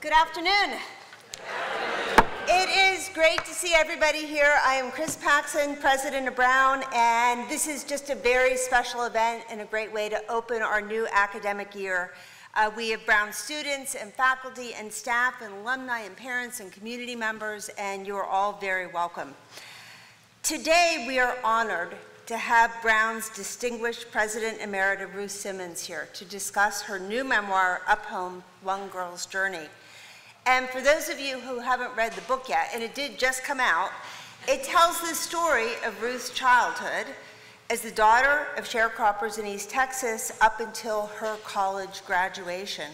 Good afternoon. It is great to see everybody here. I am Chris Paxson, president of Brown, and this is just a very special event and a great way to open our new academic year. Uh, we have Brown students and faculty and staff and alumni and parents and community members, and you are all very welcome. Today, we are honored to have Brown's distinguished President Emerita Ruth Simmons here to discuss her new memoir, Up Home, One Girl's Journey. And for those of you who haven't read the book yet, and it did just come out, it tells the story of Ruth's childhood as the daughter of sharecroppers in East Texas up until her college graduation.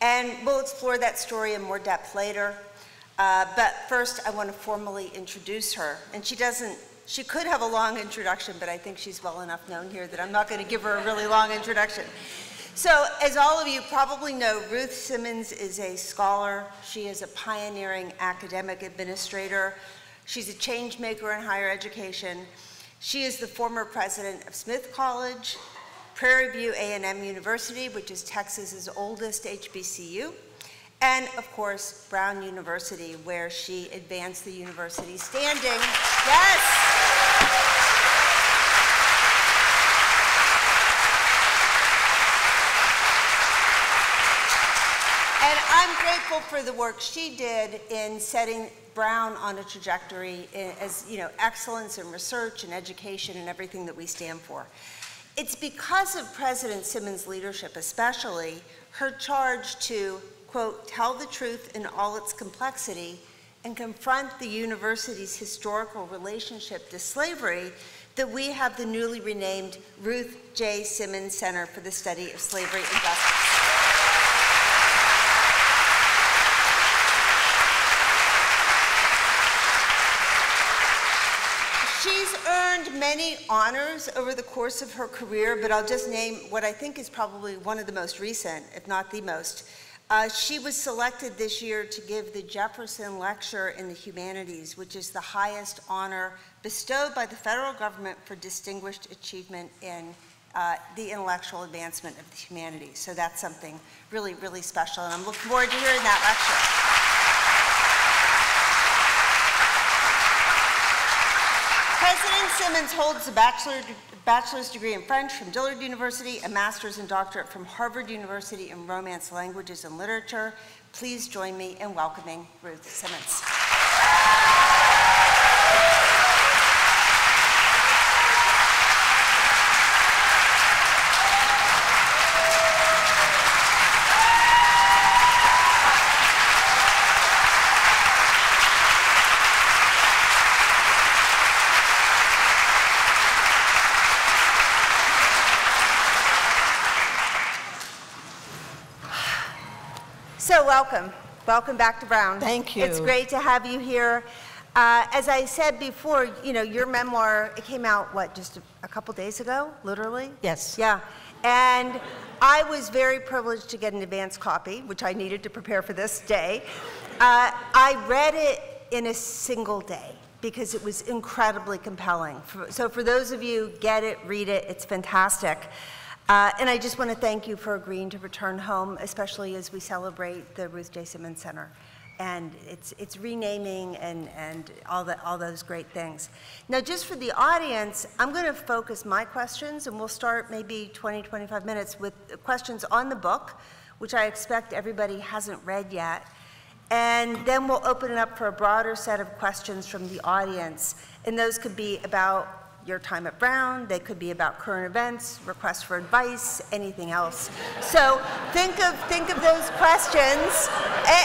And we'll explore that story in more depth later. Uh, but first, I want to formally introduce her. And she doesn't, she could have a long introduction, but I think she's well enough known here that I'm not going to give her a really long introduction. So, as all of you probably know, Ruth Simmons is a scholar. She is a pioneering academic administrator. She's a change maker in higher education. She is the former president of Smith College, Prairie View A&M University, which is Texas's oldest HBCU, and of course, Brown University, where she advanced the university standing. Yes! And I'm grateful for the work she did in setting Brown on a trajectory as, you know, excellence in research and education and everything that we stand for. It's because of President Simmons' leadership, especially, her charge to, quote, tell the truth in all its complexity and confront the university's historical relationship to slavery that we have the newly renamed Ruth J. Simmons Center for the Study of Slavery and Justice. She's earned many honors over the course of her career, but I'll just name what I think is probably one of the most recent, if not the most. Uh, she was selected this year to give the Jefferson Lecture in the Humanities, which is the highest honor bestowed by the federal government for distinguished achievement in uh, the intellectual advancement of the humanities. So that's something really, really special, and I'm looking forward to hearing that lecture. President Simmons holds a bachelor, bachelor's degree in French from Dillard University, a master's and doctorate from Harvard University in Romance Languages and Literature. Please join me in welcoming Ruth Simmons. So welcome. Welcome back to Brown. Thank you. It's great to have you here. Uh, as I said before, you know, your memoir, it came out, what, just a, a couple days ago, literally? Yes. Yeah. And I was very privileged to get an advance copy, which I needed to prepare for this day. Uh, I read it in a single day because it was incredibly compelling. So for those of you, get it, read it, it's fantastic. Uh, and I just want to thank you for agreeing to return home, especially as we celebrate the Ruth J. Simmons Center. And it's, it's renaming and, and all, the, all those great things. Now, just for the audience, I'm going to focus my questions, and we'll start maybe 20, 25 minutes with questions on the book, which I expect everybody hasn't read yet. And then we'll open it up for a broader set of questions from the audience. And those could be about your time at Brown, they could be about current events, requests for advice, anything else. So think of, think of those questions,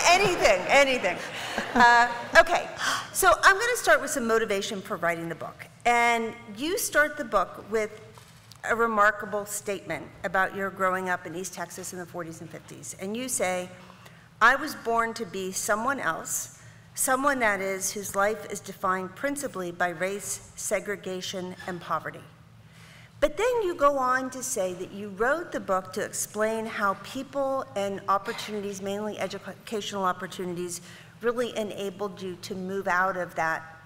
anything, anything. Uh, okay, so I'm going to start with some motivation for writing the book. And you start the book with a remarkable statement about your growing up in East Texas in the 40s and 50s. And you say, I was born to be someone else someone that is whose life is defined principally by race, segregation, and poverty. But then you go on to say that you wrote the book to explain how people and opportunities, mainly educational opportunities, really enabled you to move out of that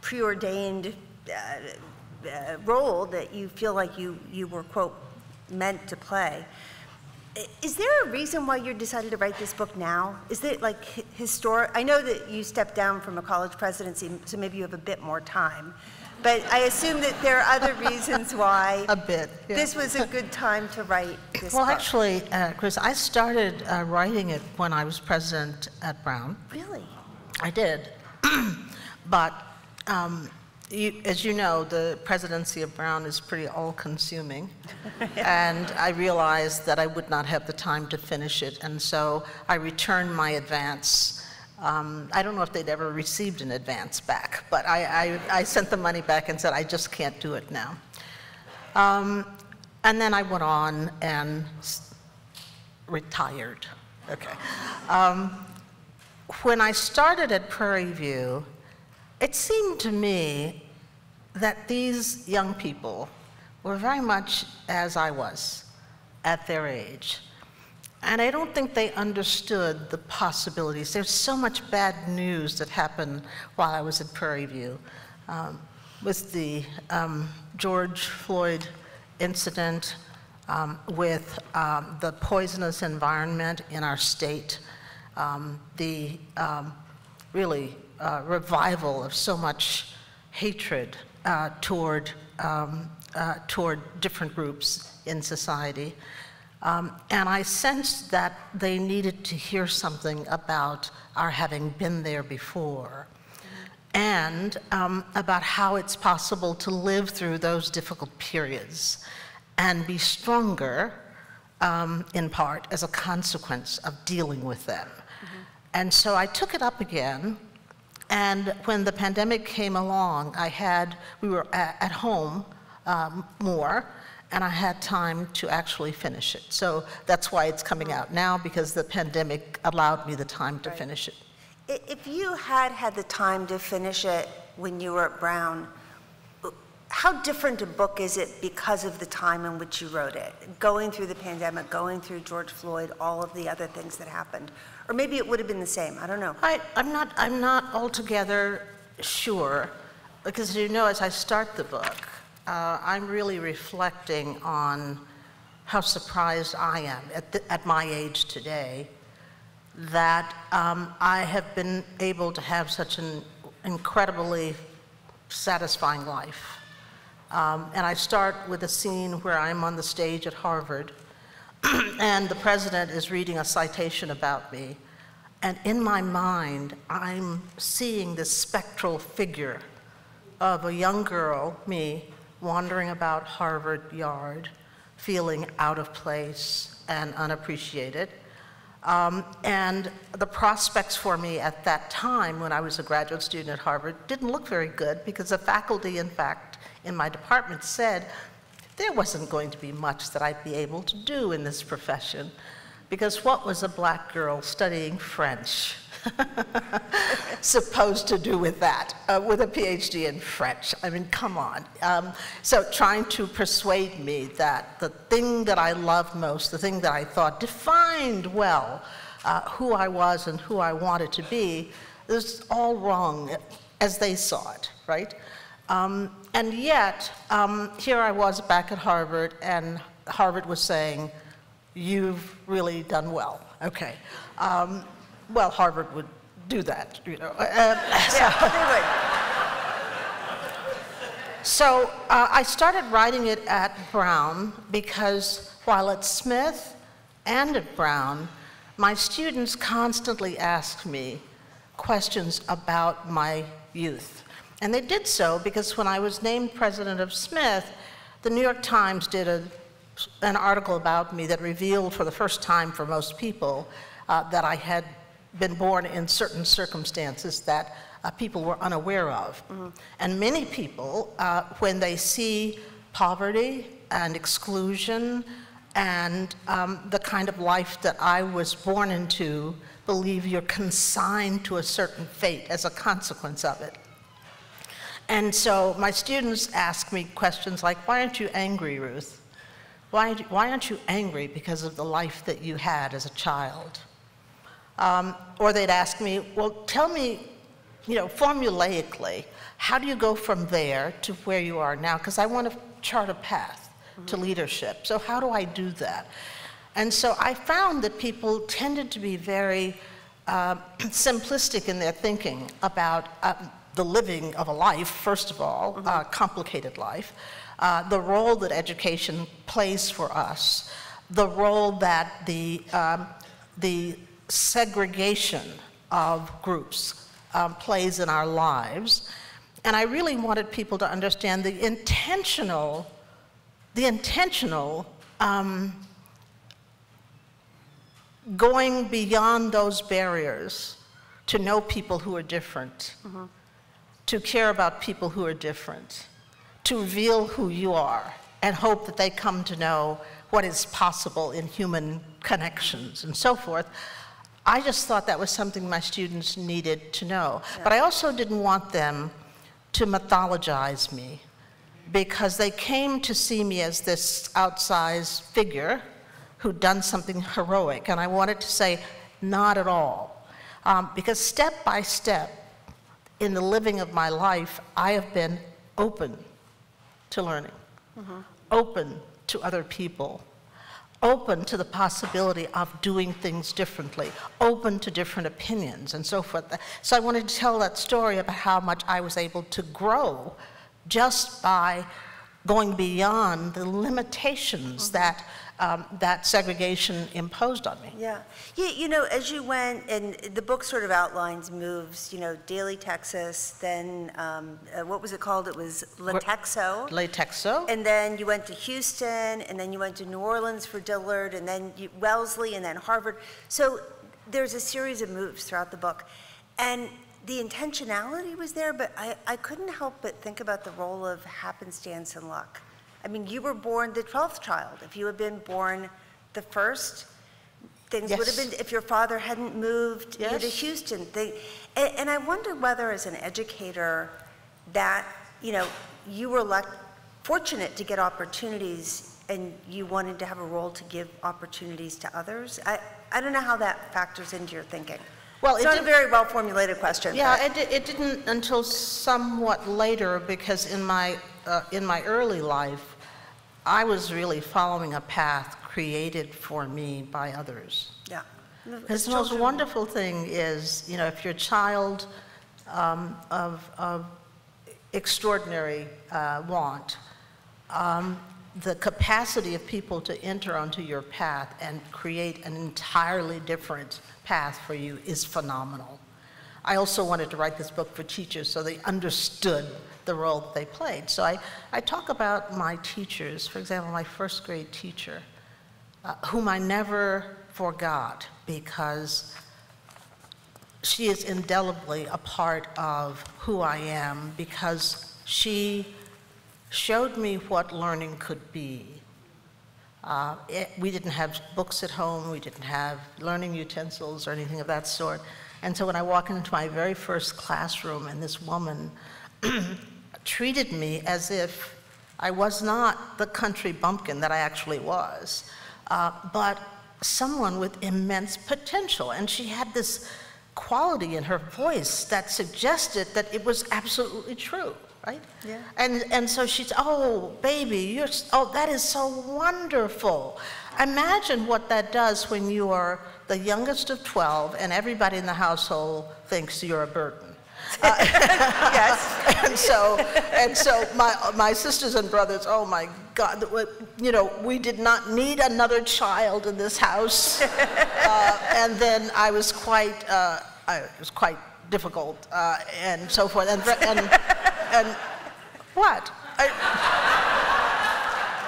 preordained uh, uh, role that you feel like you, you were, quote, meant to play. Is there a reason why you decided to write this book now? Is it like historic? I know that you stepped down from a college presidency, so maybe you have a bit more time. But I assume that there are other reasons why a bit. Yeah. This was a good time to write this well, book. actually, uh, Chris, I started uh, writing it when I was president at Brown. Really? I did. but um, you, as you know, the presidency of Brown is pretty all-consuming, and I realized that I would not have the time to finish it, and so I returned my advance. Um, I don't know if they'd ever received an advance back, but I, I, I sent the money back and said, I just can't do it now. Um, and then I went on and retired. Okay. Um, when I started at Prairie View, it seemed to me that these young people were very much as I was at their age. And I don't think they understood the possibilities. There's so much bad news that happened while I was at Prairie View. Um, with the um, George Floyd incident, um, with um, the poisonous environment in our state, um, the um, really uh, revival of so much hatred uh, toward, um, uh, toward different groups in society. Um, and I sensed that they needed to hear something about our having been there before and um, about how it's possible to live through those difficult periods and be stronger um, in part as a consequence of dealing with them. Mm -hmm. And so I took it up again and when the pandemic came along, I had, we were at, home um, more, and I had time to actually finish it. So that's why it's coming out now, because the pandemic allowed me the time to right. finish it. If you had had the time to finish it when you were at Brown, how different a book is it because of the time in which you wrote it? Going through the pandemic, going through George Floyd, all of the other things that happened. Or maybe it would have been the same, I don't know. I, am not, I'm not altogether sure, because you know, as I start the book, uh, I'm really reflecting on how surprised I am at, the, at my age today that um, I have been able to have such an incredibly satisfying life. Um, and I start with a scene where I'm on the stage at Harvard, and the president is reading a citation about me. And in my mind, I'm seeing this spectral figure of a young girl, me, wandering about Harvard Yard, feeling out of place and unappreciated. Um, and the prospects for me at that time, when I was a graduate student at Harvard, didn't look very good because the faculty, in fact, in my department said there wasn't going to be much that I'd be able to do in this profession because what was a black girl studying French supposed to do with that, uh, with a PhD in French? I mean, come on. Um, so trying to persuade me that the thing that I loved most, the thing that I thought defined well uh, who I was and who I wanted to be, was all wrong as they saw it, right? Um, and yet, um, here I was back at Harvard, and Harvard was saying, you've really done well. Okay. Um, well, Harvard would do that, you know. Uh, yeah, so uh, I started writing it at Brown because while at Smith and at Brown, my students constantly asked me questions about my youth. And they did so because when I was named president of Smith, the New York Times did a, an article about me that revealed for the first time for most people uh, that I had been born in certain circumstances that uh, people were unaware of. Mm -hmm. And many people, uh, when they see poverty and exclusion and um, the kind of life that I was born into, believe you're consigned to a certain fate as a consequence of it. And so my students ask me questions like, why aren't you angry, Ruth? Why, why aren't you angry because of the life that you had as a child? Um, or they'd ask me, well, tell me, you know, formulaically, how do you go from there to where you are now? Because I want to chart a path mm -hmm. to leadership. So how do I do that? And so I found that people tended to be very uh, simplistic in their thinking about uh, the living of a life, first of all, mm-hmm. uh, complicated life, uh, the role that education plays for us, the role that the, um, the segregation of groups um, plays in our lives. And I really wanted people to understand the intentional, the intentional um, going beyond those barriers to know people who are different, mm-hmm. To care about people who are different, to reveal who you are, and hope that they come to know what is possible in human connections and so forth. I just thought that was something my students needed to know. Yeah. But I also didn't want them to mythologize me because they came to see me as this outsized figure who'd done something heroic. And I wanted to say, not at all. Um, because step by step in the living of my life, I have been open to learning, mm-hmm. open to other people, open to the possibility of doing things differently, open to different opinions, and so forth. So I wanted to tell that story about how much I was able to grow just by going beyond the limitations mm-hmm. that um, that segregation imposed on me. Yeah. You, you know, as you went, and the book sort of outlines moves, you know, Daly, Texas, then um, uh, what was it called? It was Latexo. Latexo. And then you went to Houston, and then you went to New Orleans for Dillard, and then you, Wellesley, and then Harvard. So there's a series of moves throughout the book. And the intentionality was there, but I, I couldn't help but think about the role of happenstance and luck. I mean, you were born the 12th child. If you had been born the first, things yes. would have been, if your father hadn't moved yes. to Houston. They, and, and, I wonder whether, as an educator, that, you know, you were luck, fortunate to get opportunities and you wanted to have a role to give opportunities to others. I, I don't know how that factors into your thinking. Well, it's it not a very well formulated question. Yeah, it, it, didn't until somewhat later because in my uh, in my early life, I was really following a path created for me by others. Yeah. Because the most wonderful thing is, you know, if you're a child um, of, of, extraordinary uh, want, um, the capacity of people to enter onto your path and create an entirely different path for you is phenomenal. I also wanted to write this book for teachers so they understood the role that they played. So I, I talk about my teachers, for example, my first grade teacher, uh, whom I never forgot because she is indelibly a part of who I am because she showed me what learning could be. Uh, it, we didn't have books at home, we didn't have learning utensils or anything of that sort. And so when I walk into my very first classroom and this woman treated me as if I was not the country bumpkin that I actually was, uh, but someone with immense potential. And she had this quality in her voice that suggested that it was absolutely true, right? Yeah. And, and so she's, oh, baby, you're, oh, that is so wonderful. Imagine what that does when you are the youngest of 12 and everybody in the household thinks you're a burden. Uh, yes. and so, and so my, my sisters and brothers, oh my God, you know, we did not need another child in this house. Uh, and then I was quite, uh, I was quite difficult uh, and so forth. And, and, and what? I,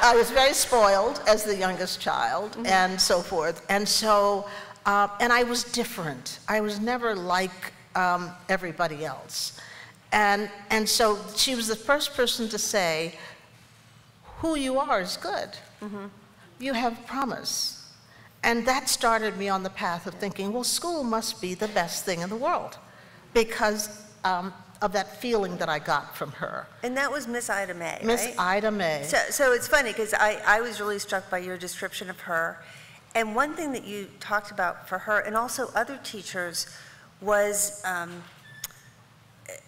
I was very spoiled as the youngest child mm-hmm. and so forth. And so, uh, and I was different. I was never like um, everybody else. And, and so she was the first person to say, who you are is good. Mm-hmm. You have promise. And that started me on the path of thinking, well, school must be the best thing in the world because um, of that feeling that I got from her. And that was Miss Ida May, Miss right? Ida May. So, so it's funny because I, I was really struck by your description of her. And one thing that you talked about for her, and also other teachers, was um,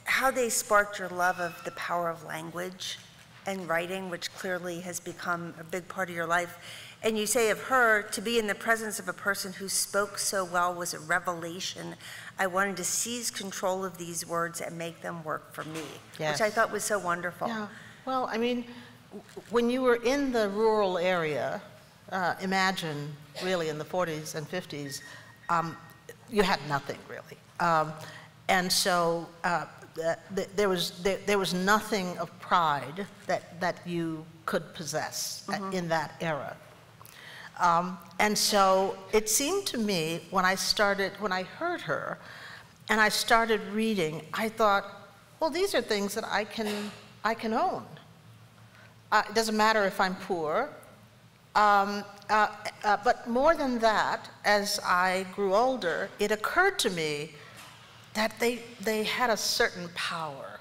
how they sparked your love of the power of language and writing, which clearly has become a big part of your life. And you say of her, to be in the presence of a person who spoke so well was a revelation. I wanted to seize control of these words and make them work for me, which I thought was so wonderful. Yeah, well, I mean, when you were in the rural area, uh, imagine really in the 40s and 50s, um, you had nothing really. Um, and so uh, th- th- there, was, there, there was nothing of pride that, that you could possess uh, in that era. Um, and so it seemed to me when I started, when I heard her and I started reading, I thought, well, these are things that I can, I can own. Uh, it doesn't matter if I'm poor. Um, uh, uh, but more than that, as I grew older, it occurred to me that they, they had a certain power.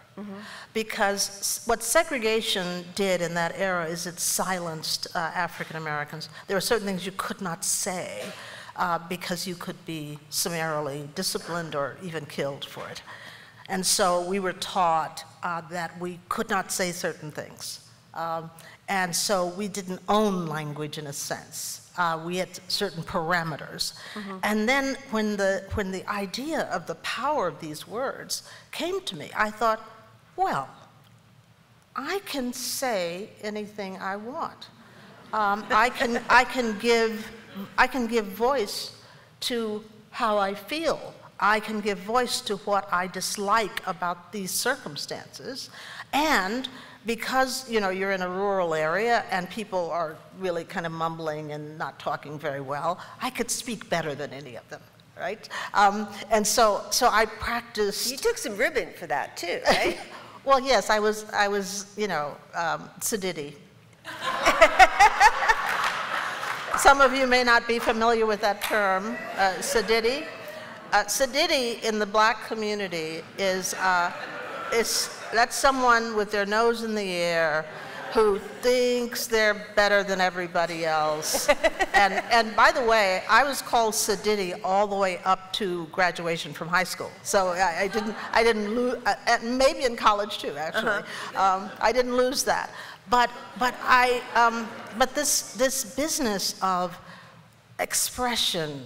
Because what segregation did in that era is it silenced uh, African Americans. There were certain things you could not say uh, because you could be summarily disciplined or even killed for it. And so we were taught uh, that we could not say certain things. Um, and so we didn't own language in a sense. Uh, we had certain parameters. And then when the, when the idea of the power of these words came to me, I thought, well, I can say anything I want. Um, I, can, I, can give, I can give voice to how I feel. I can give voice to what I dislike about these circumstances. And because you know you're in a rural area and people are really kind of mumbling and not talking very well, I could speak better than any of them, right? Um, and so, so I practiced. You took some ribbon for that, too, right? Well, yes, I was, I was, you know, um. Some of you may not be familiar with that term, uh, sedity. Uh, in the black community is, uh, is that's someone with their nose in the air who thinks they're better than everybody else. and, and by the way, I was called sedity all the way up to graduation from high school. So I, I didn't, I didn't lose, uh, maybe in college too, actually. Um, I didn't lose that. But, but I, um, but this, this business of expression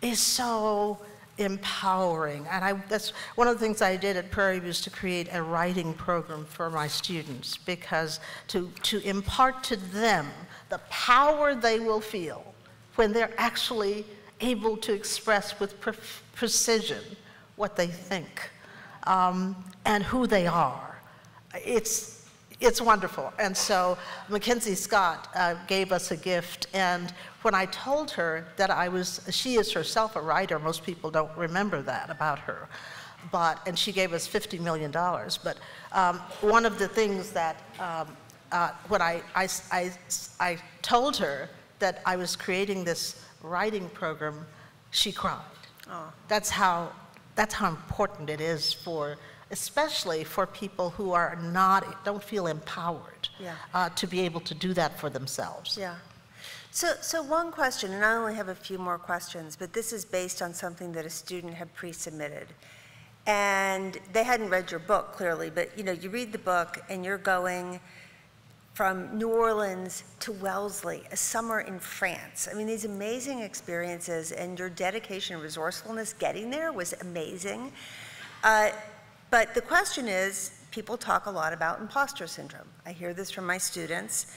is so empowering. And I, that's one of the things I did at Prairie is to create a writing program for my students because to, to impart to them the power they will feel when they're actually able to express with pre- precision what they think um, and who they are. It's, it's wonderful. And so MacKenzie Scott uh, gave us a gift. And when I told her that I was, she is herself a writer, most people don't remember that about her. But, and she gave us $50 million. But um, one of the things that, um, uh, when I, I, I, I told her that I was creating this writing program, she cried. Oh. That's how, that's how important it is for, especially for people who are not, don't feel empowered Yeah. uh, to be able to do that for themselves. Yeah. So, so one question, and I only have a few more questions, but this is based on something that a student had pre-submitted. And they hadn't read your book clearly, but you know, you read the book and you're going from New Orleans to Wellesley, a summer in France. I mean, these amazing experiences and your dedication and resourcefulness getting there was amazing. Uh, but the question is, people talk a lot about imposter syndrome. I hear this from my students,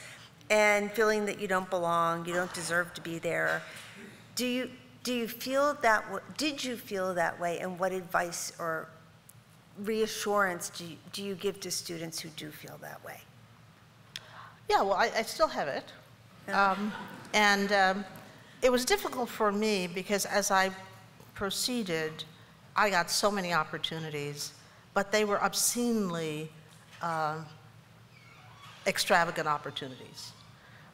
and feeling that you don't belong, you don't deserve to be there. Do you, do you feel that, did you feel that way, and what advice or reassurance do you, do you give to students who do feel that way? Yeah, well, I, I still have it. Um, and um, it was difficult for me because as I proceeded, I got so many opportunities, but they were obscenely uh, extravagant opportunities.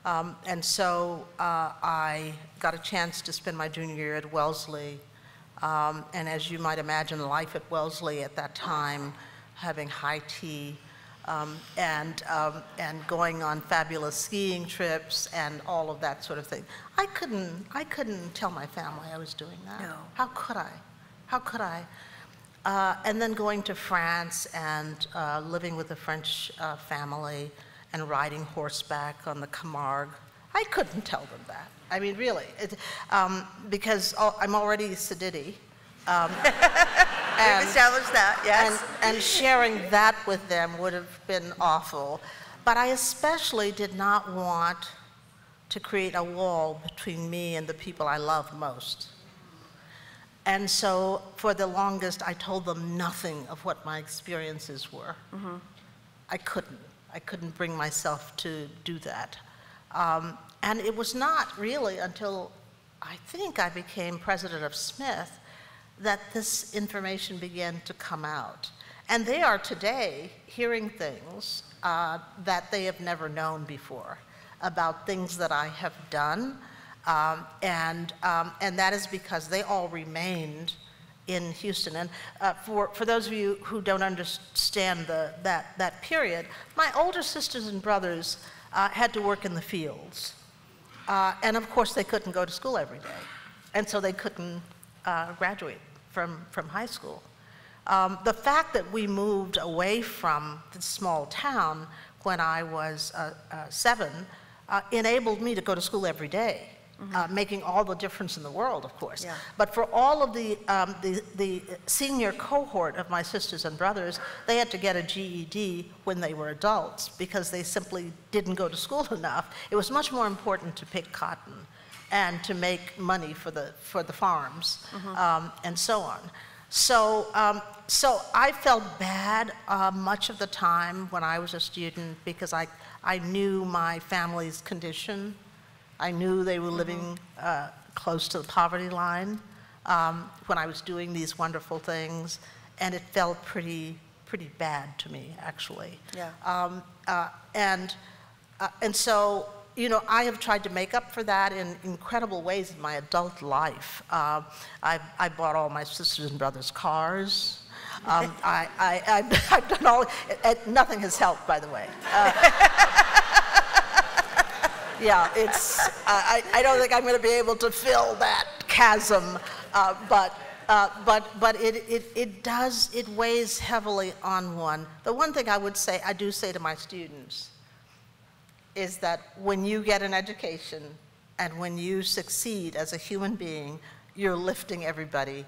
Um, and so uh, I got a chance to spend my junior year at Wellesley. Um, and as you might imagine, life at Wellesley at that time, having high tea, um, and, um, and going on fabulous skiing trips and all of that sort of thing. I couldn't, I couldn't tell my family I was doing that. No. How could I? How could I? Uh, and then going to France and uh, living with a French uh, family and riding horseback on the Camargue. I couldn't tell them that. I mean, really, it, um, because I'm already sedity. Um, We've and- established that, yes. and sharing that with them would have been awful. But I especially did not want to create a wall between me and the people I love most. And so for the longest, I told them nothing of what my experiences were. I couldn't. I couldn't bring myself to do that. Um, and it was not really until I think I became president of Smith that this information began to come out. And they are today hearing things uh, that they have never known before about things that I have done. Um, and, um, and that is because they all remained in Houston. And uh, for, for those of you who don't understand the, that, that period, my older sisters and brothers uh, had to work in the fields. Uh, and of course, they couldn't go to school every day. And so they couldn't uh, graduate from, from high school. Um, the fact that we moved away from the small town when I was uh, uh, seven enabled me to go to school every day, uh, making all the difference in the world, of course. Yeah. But for all of the, um, the, the senior cohort of my sisters and brothers, they had to get a GED when they were adults because they simply didn't go to school enough. It was much more important to pick cotton and to make money for the, for the farms um, and so on. So, um, so I felt bad uh, much of the time when I was a student because I, I knew my family's condition. I knew they were living uh, close to the poverty line um, when I was doing these wonderful things, and it felt pretty, pretty bad to me, actually. Yeah. Um, uh, and, uh, and so, you know, I have tried to make up for that in incredible ways in my adult life. Uh, I, I bought all my sisters and brothers cars. Um, I, I, I've, I've done all, and nothing has helped, by the way. Uh, yeah, it's, I, I I don't think I'm going to be able to fill that chasm, uh, but, uh, but, but it, it, it does, it weighs heavily on one. The one thing I would say, I do say to my students, is that when you get an education and when you succeed as a human being, you're lifting everybody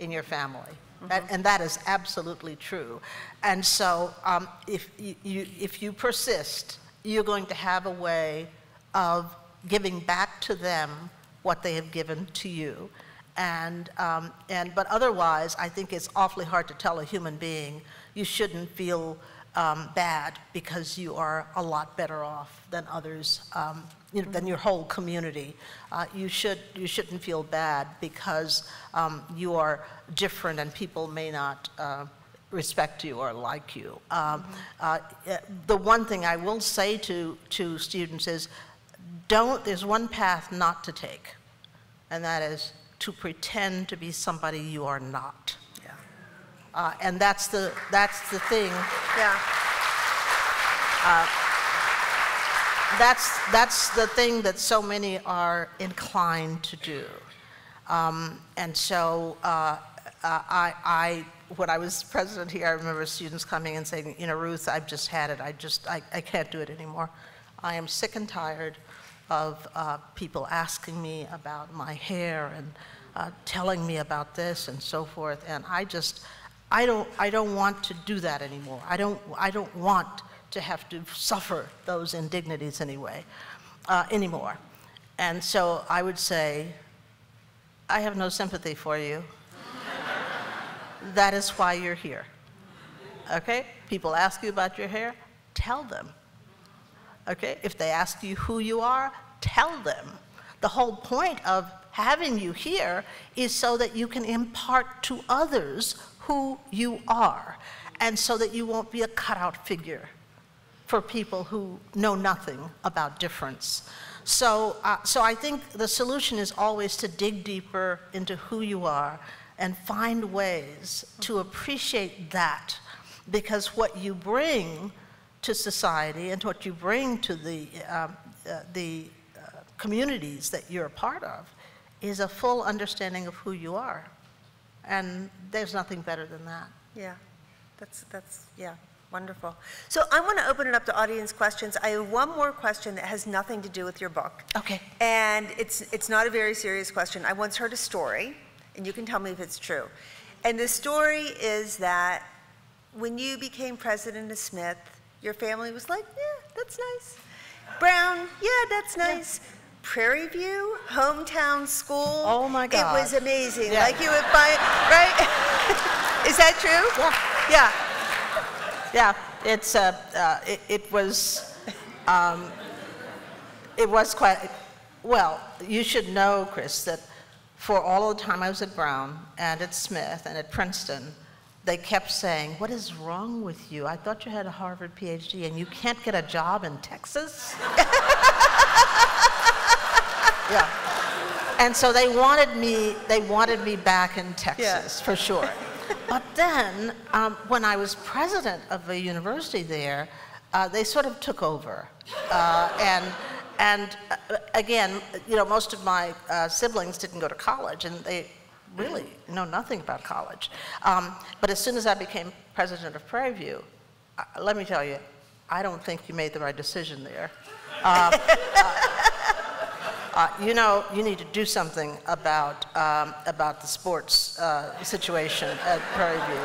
in your family. That, and that is absolutely true. And so um, if, you, you, if you persist, you're going to have a way of giving back to them what they have given to you. And, um, and, but otherwise, I think it's awfully hard to tell a human being you shouldn't feel um, bad because you are a lot better off than others, um, you know, than your whole community. Uh, you, should, you shouldn't feel bad because um, you are different and people may not uh, respect you or like you. Um, uh, the one thing I will say to, to students is don't, there's one path not to take, and that is to pretend to be somebody you are not. Yeah. Uh, and that's the, that's the thing. Yeah. That's, that's the thing that so many are inclined to do. Um, and so uh, uh, I, I, when I was president here, I remember students coming and saying, you know, Ruth, I've just had it. I just, I, I can't do it anymore. I am sick and tired of uh, people asking me about my hair and uh, telling me about this and so forth. And I just, I don't, I don't want to do that anymore. I don't, I don't want to have to suffer those indignities anyway, uh, anymore. And so I would say, I have no sympathy for you. that is why you're here. Okay? People ask you about your hair, tell them. Okay? If they ask you who you are, tell them. The whole point of having you here is so that you can impart to others who you are, and so that you won't be a cutout figure for people who know nothing about difference. So, uh, so I think the solution is always to dig deeper into who you are and find ways to appreciate that, because what you bring to society and what you bring to the, uh, uh, the uh, communities that you're a part of is a full understanding of who you are. And there's nothing better than that. Yeah. That's, that's, yeah. Wonderful. So I want to open it up to audience questions. I have one more question that has nothing to do with your book. Okay. And it's, it's not a very serious question. I once heard a story, and you can tell me if it's true. And the story is that when you became president of Smith, your family was like, yeah, that's nice. Brown, yeah, that's nice. Prairie View, hometown school. Oh, my God. It was amazing. Yeah. Like you would find, right? is that true? Yeah. Yeah. Yeah, it's, uh, uh, it, it was, um, it was quite, well, you should know, Chris, that for all of the time I was at Brown and at Smith and at Princeton, they kept saying, what is wrong with you? I thought you had a Harvard PhD and you can't get a job in Texas? yeah. And so they wanted me, they wanted me back in Texas, for sure. But then, um, when I was president of a university there, uh, they sort of took over. Uh, and, and uh, again, you know, most of my uh, siblings didn't go to college, and they really know nothing about college. Um, but as soon as I became president of Prairie View, uh, let me tell you, I don't think you made the right decision there. Uh, you know, you need to do something about, um, about the sports uh, situation at Prairie View.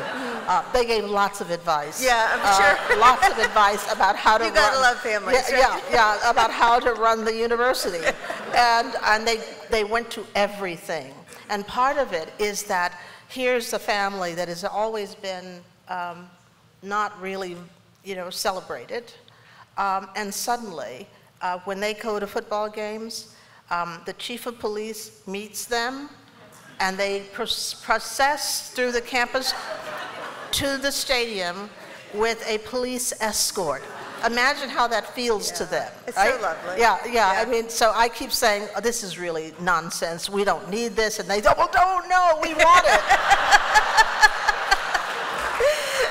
Uh, they gave lots of advice. Yeah, I'm Uh, sure. lots of advice about how to You gotta run- love families, Yeah, right? yeah, yeah, about how to run the university. And, and they, they went to everything. And part of it is that here's a family that has always been um, not really, you know, celebrated. Um, and suddenly, uh, when they go to football games, um, the chief of police meets them, and they proc- process through the campus to the stadium with a police escort. Imagine how that feels to them. It's so lovely. Yeah, yeah, I mean, so I keep saying, oh, this is really nonsense. We don't need this. And they go, well, no, no, we want it.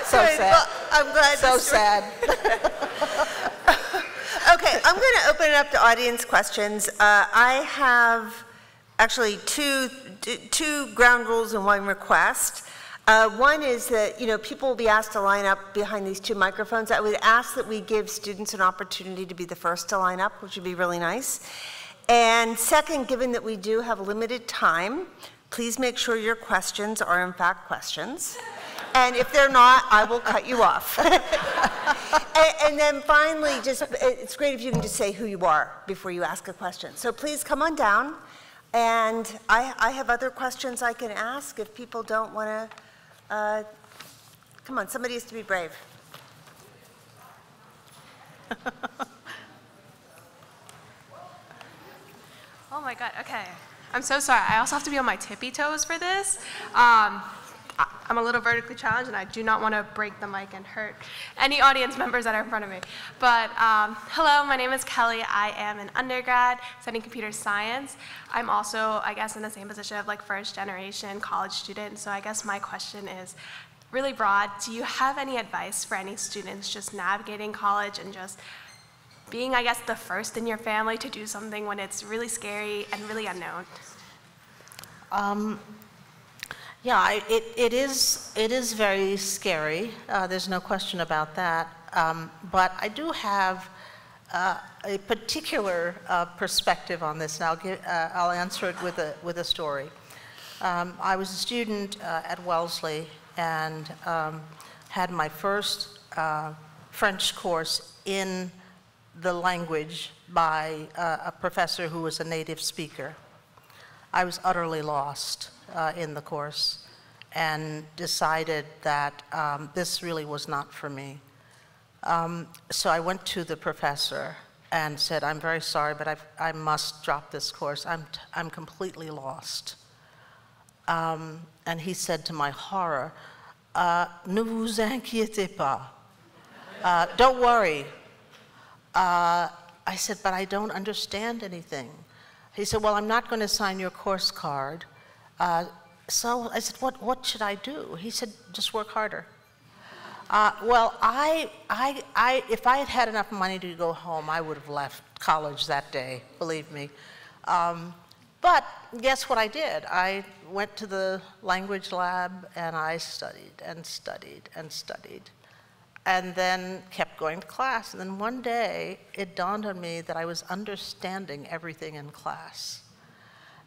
so sad. I'm glad so sad. Okay, I'm going to open it up to audience questions. Uh, I have actually two, two ground rules and one request. Uh, One is that, you know, people will be asked to line up behind these two microphones. I would ask that we give students an opportunity to be the first to line up, which would be really nice. And second, given that we do have limited time, please make sure your questions are in fact questions. And if they're not, I will cut you off. And, and then finally, just, it's great if you can just say who you are before you ask a question. So please come on down, and I, I have other questions I can ask if people don't want to, uh, come on, somebody has to be brave. Oh my god, okay. I'm so sorry. I also have to be on my tippy toes for this. Um, I'm a little vertically challenged and I do not want to break the mic and hurt any audience members that are in front of me. But um, hello, my name is Kelly. I am an undergrad studying computer science. I'm also, I guess, in the same position of like first generation college student. So I guess my question is really broad. Do you have any advice for any students just navigating college and just being, I guess, the first in your family to do something when it's really scary and really unknown. Yeah, it, it is, it is very scary. Uh, there's no question about that. Um, but I do have uh, a particular uh, perspective on this, and I'll, give, uh, I'll answer it with a, with a story. Um, I was a student uh, at Wellesley and um, had my first uh, French course in the language by a professor who was a native speaker. I was utterly lost uh, in the course and decided that um, this really was not for me. Um, so I went to the professor and said, I'm very sorry, but I've, I must drop this course. I'm, t- I'm completely lost. Um, and he said to my horror, uh, Ne vous inquiétez pas. Uh, don't worry. Uh, I said, but I don't understand anything. He said, well, I'm not going to sign your course card. Uh, so I said, what, what should I do? He said, just work harder. Uh, well, I, I, I, if I had had enough money to go home, I would have left college that day, believe me. Um, but guess what I did? I went to the language lab and I studied and studied and studied. and then kept going to class. And then one day, it dawned on me that I was understanding everything in class.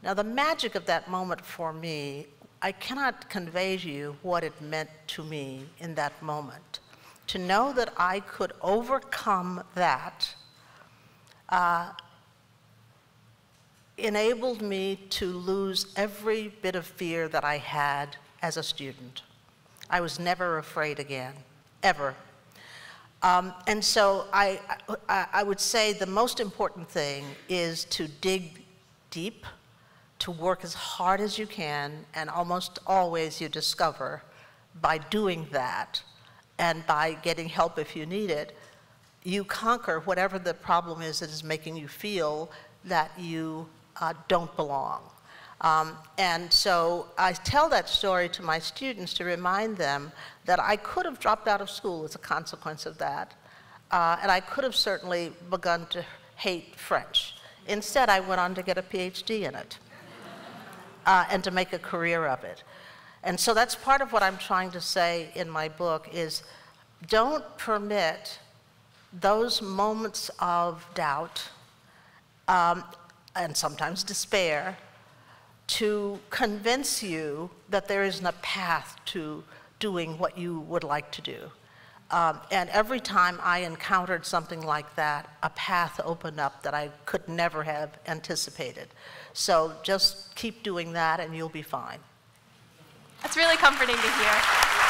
Now, the magic of that moment for me, I cannot convey to you what it meant to me in that moment. To know that I could overcome that uh, enabled me to lose every bit of fear that I had as a student. I was never afraid again, ever. Um, and so I, I, I would say the most important thing is to dig deep, to work as hard as you can, and almost always you discover by doing that and by getting help if you need it, you conquer whatever the problem is that is making you feel that you uh, don't belong. Um, and so I tell that story to my students to remind them that I could have dropped out of school as a consequence of that. Uh, and I could have certainly begun to hate French. Instead, I went on to get a PhD in it uh, and to make a career of it. And so that's part of what I'm trying to say in my book is don't permit those moments of doubt um, and sometimes despair to convince you that there isn't a path to doing what you would like to do. Um, and every time I encountered something like that, a path opened up that I could never have anticipated. So just keep doing that and you'll be fine. That's really comforting to hear.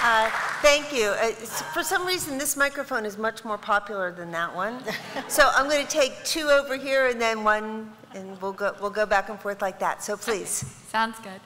Uh, thank you. Uh, for some reason, this microphone is much more popular than that one. so I'm going to take two over here and then one, and we'll go, we'll go back and forth like that. So please. Okay. Sounds good.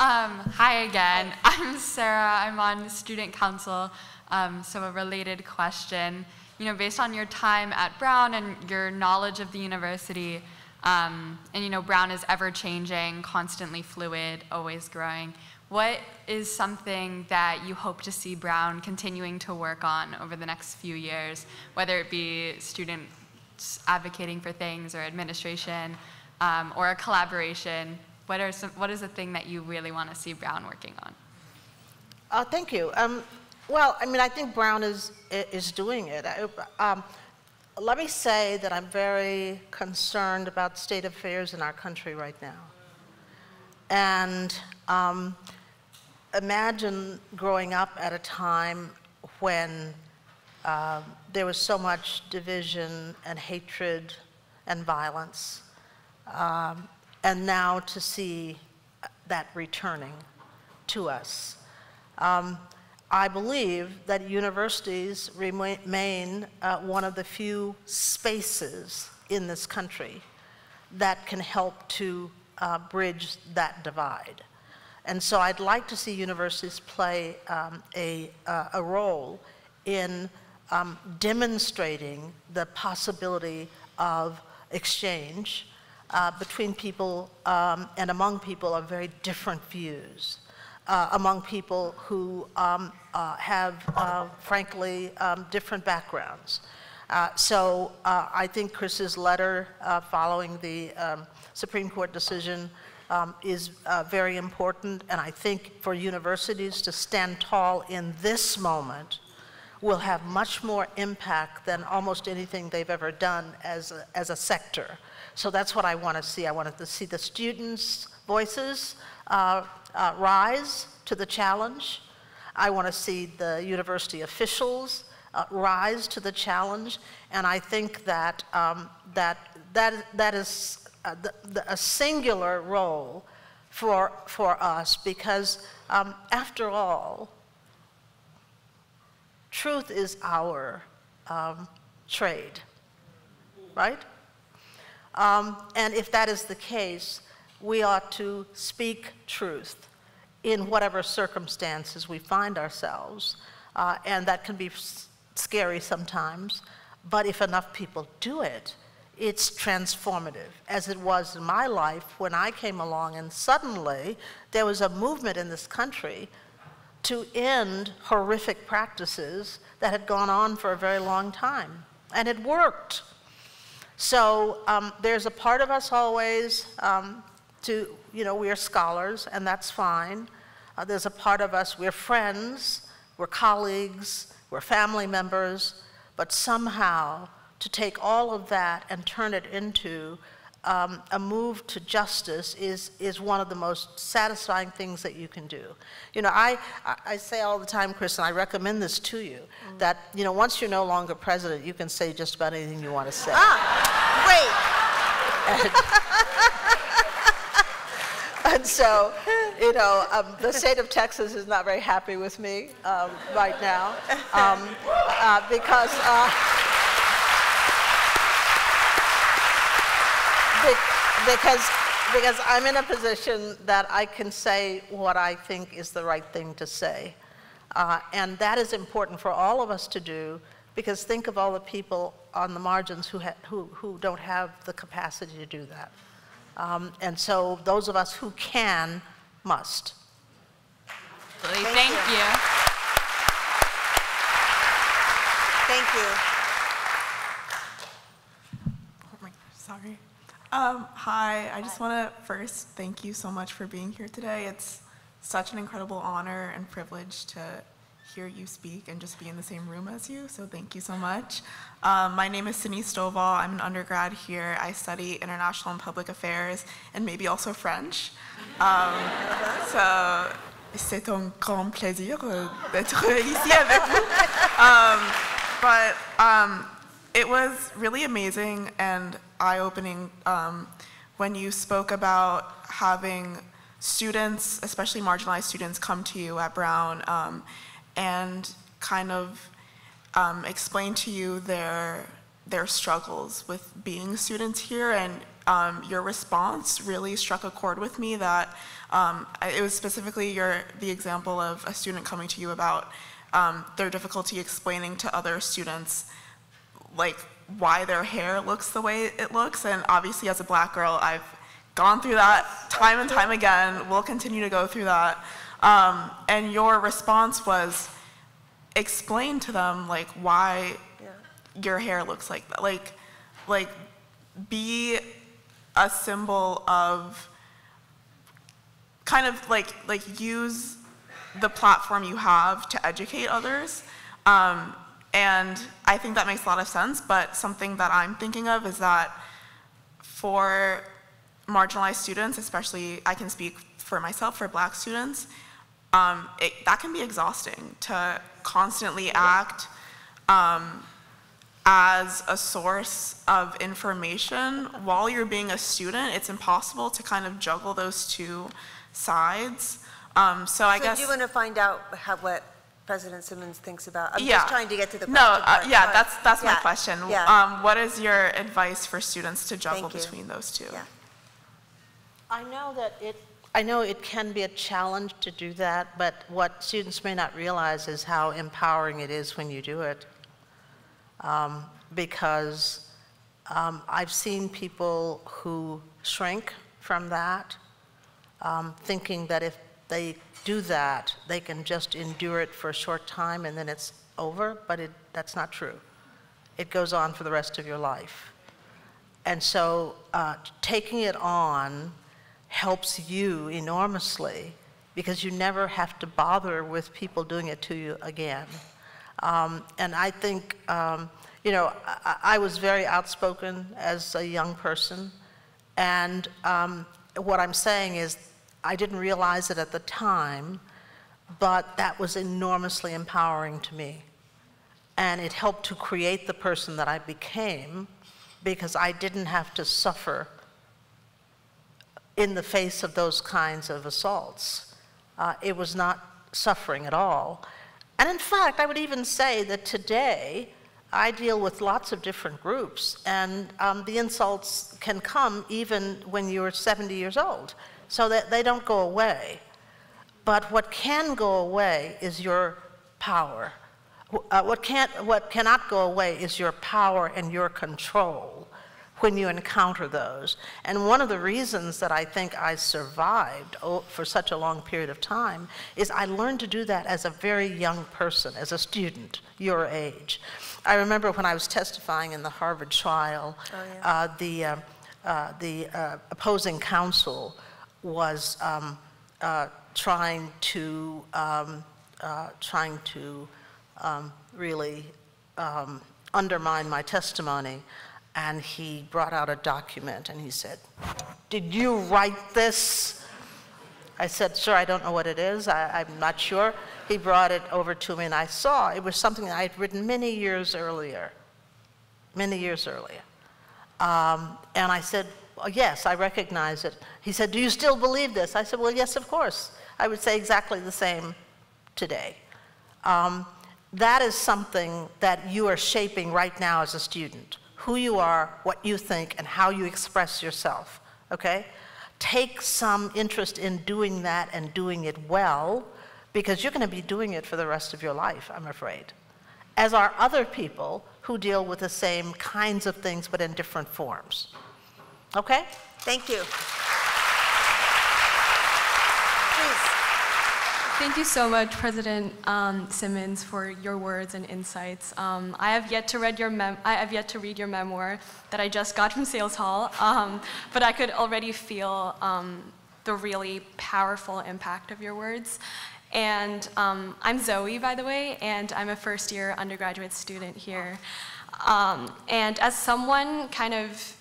Um, hi again. I'm Sarah. I'm on student council. Um, so a related question. You know, based on your time at Brown and your knowledge of the university, um, and you know, Brown is ever changing, constantly fluid, always growing. What is something that you hope to see Brown continuing to work on over the next few years, whether it be students advocating for things or administration um, or a collaboration? What, are some, what is the thing that you really want to see Brown working on? Uh, thank you. Um, well, I mean, I think Brown is, is doing it. Um, let me say that I'm very concerned about state affairs in our country right now. And um, imagine growing up at a time when uh, there was so much division and hatred and violence, um, and now to see that returning to us. Um, I believe that universities remain uh, one of the few spaces in this country that can help to uh, bridge that divide. And so I'd like to see universities play um, a, uh, a role in um, demonstrating the possibility of exchange uh, between people um, and among people of very different views, uh, among people who um, uh, have, uh, frankly, um, different backgrounds. Uh, so I think Chris's letter following the um, Supreme Court decision um, is uh, very important, and I think for universities to stand tall in this moment will have much more impact than almost anything they've ever done as a, as a sector. So that's what I want to see. I want to see the students' voices uh, uh, rise to the challenge. I want to see the university officials uh, rise to the challenge, and I think that um, that that that is uh, the, the, a singular role for, for us because, um, after all, truth is our um, trade, right? Um, and if that is the case, we ought to speak truth in whatever circumstances we find ourselves. Uh, and that can be scary sometimes, but if enough people do it, it's transformative, as it was in my life when I came along and suddenly there was a movement in this country to end horrific practices that had gone on for a very long time. And it worked. So um, there's a part of us always um, to, you know, we are scholars, and that's fine. Uh, there's a part of us, we're friends, we're colleagues, we're family members, but somehow to take all of that and turn it into um, a move to justice is, is one of the most satisfying things that you can do. You know, I, I- say all the time, Chris, and I recommend this to you, that, you know, once you're no longer president, you can say just about anything you want to say. Great. And so, you know, um, the state of Texas is not very happy with me um, right now um, uh, because. Uh, because, because I'm in a position that I can say what I think is the right thing to say. Uh, and that is important for all of us to do because think of all the people on the margins who, ha- who, who don't have the capacity to do that. Um, and so those of us who can must. Really, thank you. Thank you. Oh my- Sorry. Um, hi, I just want to first thank you so much for being here today. It's such an incredible honor and privilege to hear you speak and just be in the same room as you, so thank you so much. Um, my name is Sydney Stovall. I'm an undergrad here. I study international and public affairs and maybe also French. Um, so, c'est un grand plaisir euh, d'être ici avec vous. Um, but um, it was really amazing and eye-opening um, when you spoke about having students, especially marginalized students, come to you at Brown um, and kind of um, explain to you their their struggles with being students here. And um, your response really struck a chord with me that um, it was specifically your the example of a student coming to you about um, their difficulty explaining to other students like why their hair looks the way it looks. And obviously as a black girl I've gone through that time and time again. We'll continue to go through that. Um, and your response was explain to them like why your hair looks like that. Like like be a symbol of kind of like like use the platform you have to educate others. Um, and i think that makes a lot of sense but something that i'm thinking of is that for marginalized students especially i can speak for myself for black students um, it, that can be exhausting to constantly act um, as a source of information. While you're being a student it's impossible to kind of juggle those two sides. Um, so i So guess do you want to find out how, what President Simmons thinks about? I'm yeah. just trying to get to the question. no uh, part, yeah but- that's that's my question Yeah, um, what is your advice for students to juggle between those two yeah. I know that it, I know it can be a challenge to do that, but what students may not realize is how empowering it is when you do it. Um, because um, I've seen people who shrink from that, um, thinking that if they do that, they can just endure it for a short time and then it's over, but it, that's not true. It goes on for the rest of your life. And so uh, taking it on helps you enormously because you never have to bother with people doing it to you again. Um, and I think, um, you know, I, I was very outspoken as a young person. And um, what I'm saying is, I didn't realize it at the time, but that was enormously empowering to me. And it helped to create the person that I became because I didn't have to suffer in the face of those kinds of assaults. Uh, it was not suffering at all. And in fact, I would even say that today I deal with lots of different groups, and um, the insults can come even when you're 70 years old, so that they don't go away. But what can go away is your power. Uh, what, can't, what cannot go away is your power and your control when you encounter those. And one of the reasons that I think I survived for such a long period of time is I learned to do that as a very young person, as a student, your age. I remember when I was testifying in the Harvard trial, uh, the, uh, uh, the uh, opposing counsel was um, uh, trying to, um, uh, trying to um, really um, undermine my testimony. And he brought out a document and he said, Did you write this? I said, Sir, I don't know what it is. I, I'm not sure. He brought it over to me and I saw it was something I had written many years earlier. Many years earlier. Um, and I said, Yes, I recognize it. He said, Do you still believe this? I said, Well, yes, of course. I would say exactly the same today. Um, that is something that you are shaping right now as a student who you are, what you think, and how you express yourself. Okay? Take some interest in doing that and doing it well because you're going to be doing it for the rest of your life, I'm afraid. As are other people who deal with the same kinds of things but in different forms. Okay? Thank you. Thank you so much, President um, Simmons, for your words and insights. Um, I have yet to read your mem- I have yet to read your memoir that I just got from Sayles Hall, um, but I could already feel um, the really powerful impact of your words. And um, I'm Zoe, by the way, and I'm a first-year undergraduate student here. Um, and as someone kind of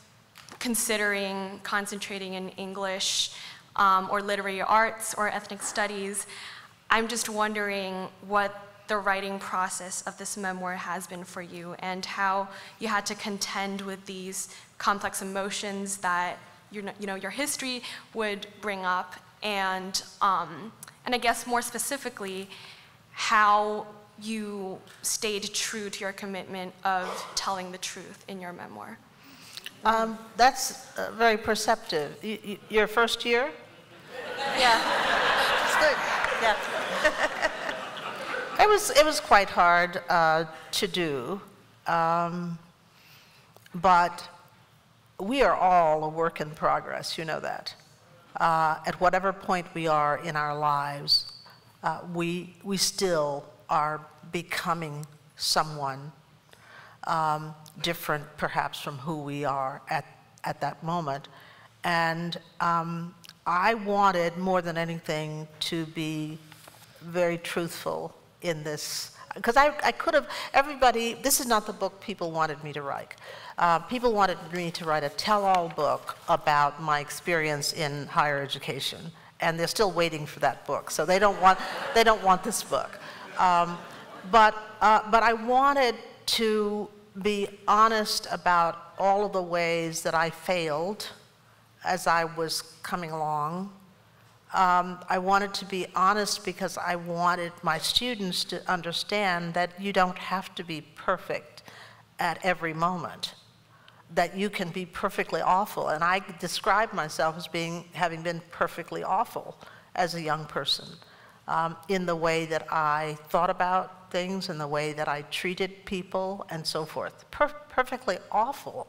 considering concentrating in English or literary arts or ethnic studies, I'm just wondering what the writing process of this memoir has been for you and how you had to contend with these complex emotions that you know, your history would bring up and, um, and I guess more specifically, how you stayed true to your commitment of telling the truth in your memoir. Um, that's uh, very perceptive. You, you, your first year? Yeah. It's good. Yeah. it was it was quite hard uh, to do, um, but we are all a work in progress. You know that. Uh, at whatever point we are in our lives, uh, we we still are becoming someone um, different, perhaps from who we are at at that moment, and. Um, I wanted more than anything to be very truthful in this because I, I could have everybody this is not the book people wanted me to write uh, people wanted me to write a tell-all book about my experience in higher education and they're still waiting for that book so they don't want they don't want this book um, but uh, but I wanted to be honest about all of the ways that I failed as I was coming along. Um, I wanted to be honest because I wanted my students to understand that you don't have to be perfect at every moment, that you can be perfectly awful. And I describe myself as being, having been perfectly awful as a young person um, in the way that I thought about things, and the way that I treated people, and so forth. Per perfectly awful.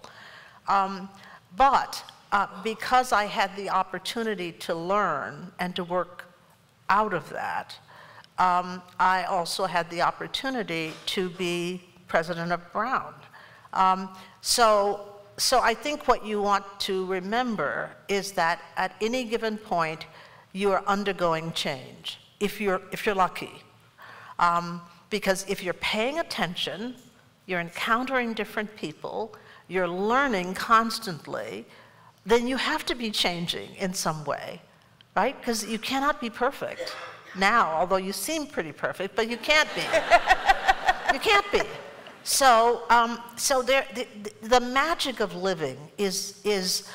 Um, but uh, because I had the opportunity to learn and to work out of that, um, I also had the opportunity to be president of Brown. Um, so, so I think what you want to remember is that at any given point, you are undergoing change, if you're, if you're lucky. Um, because if you're paying attention, you're encountering different people, you're learning constantly, then you have to be changing in some way, right? Because you cannot be perfect now, although you seem pretty perfect, but you can't be. you can't be. So, um, so there, the, the, magic of living is, is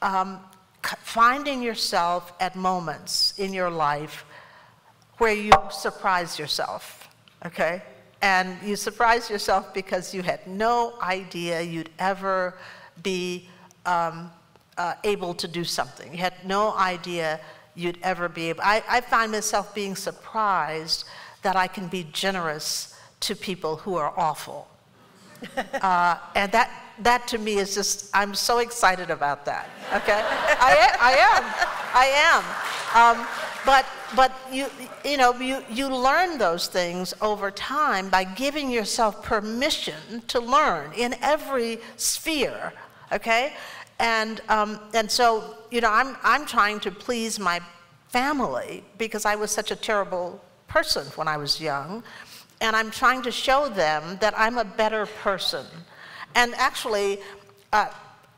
um, finding yourself at moments in your life where you surprise yourself, okay? And you surprise yourself because you had no idea you'd ever be um, uh, able to do something. You had no idea you'd ever be able. I, I find myself being surprised that I can be generous to people who are awful. uh, and that, that to me is just, I'm so excited about that, okay? I, I am, I am. Um, but but you, you know, you, you learn those things over time by giving yourself permission to learn in every sphere, okay? And, um, and so, you know, I'm, I'm trying to please my family because I was such a terrible person when I was young. And I'm trying to show them that I'm a better person. And actually, uh,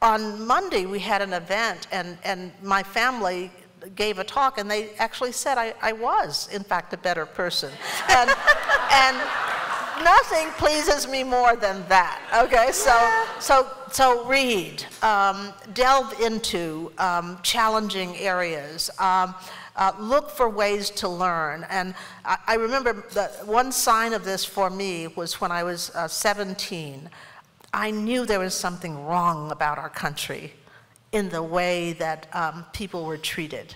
on Monday, we had an event, and, and my family gave a talk, and they actually said I, I was, in fact, a better person. And, and nothing pleases me more than that. Okay, so so so read, um, delve into um, challenging areas. Um, uh, look for ways to learn. And I, I remember one sign of this for me was when I was uh, 17. I knew there was something wrong about our country in the way that um, people were treated.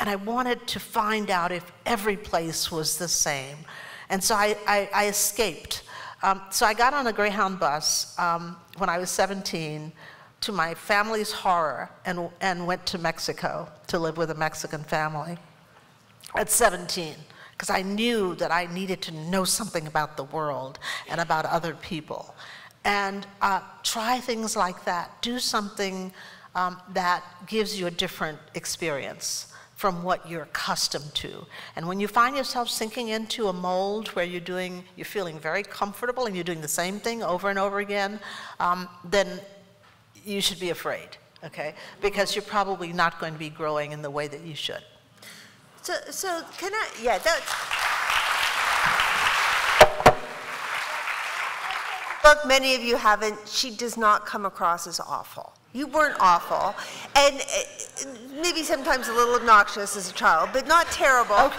And I wanted to find out if every place was the same. And so I, I, I escaped. Um, so I got on a Greyhound bus um, when I was 17 to my family's horror and, and went to Mexico to live with a Mexican family at 17 because I knew that I needed to know something about the world and about other people. And uh, try things like that. Do something um, that gives you a different experience from what you're accustomed to. And when you find yourself sinking into a mold where you're doing, you're feeling very comfortable and you're doing the same thing over and over again, um, then you should be afraid, okay? Because you're probably not going to be growing in the way that you should. So, so can I, yeah, that. Look, many of you haven't, she does not come across as awful. You weren't awful, and uh, maybe sometimes a little obnoxious as a child, but not terrible.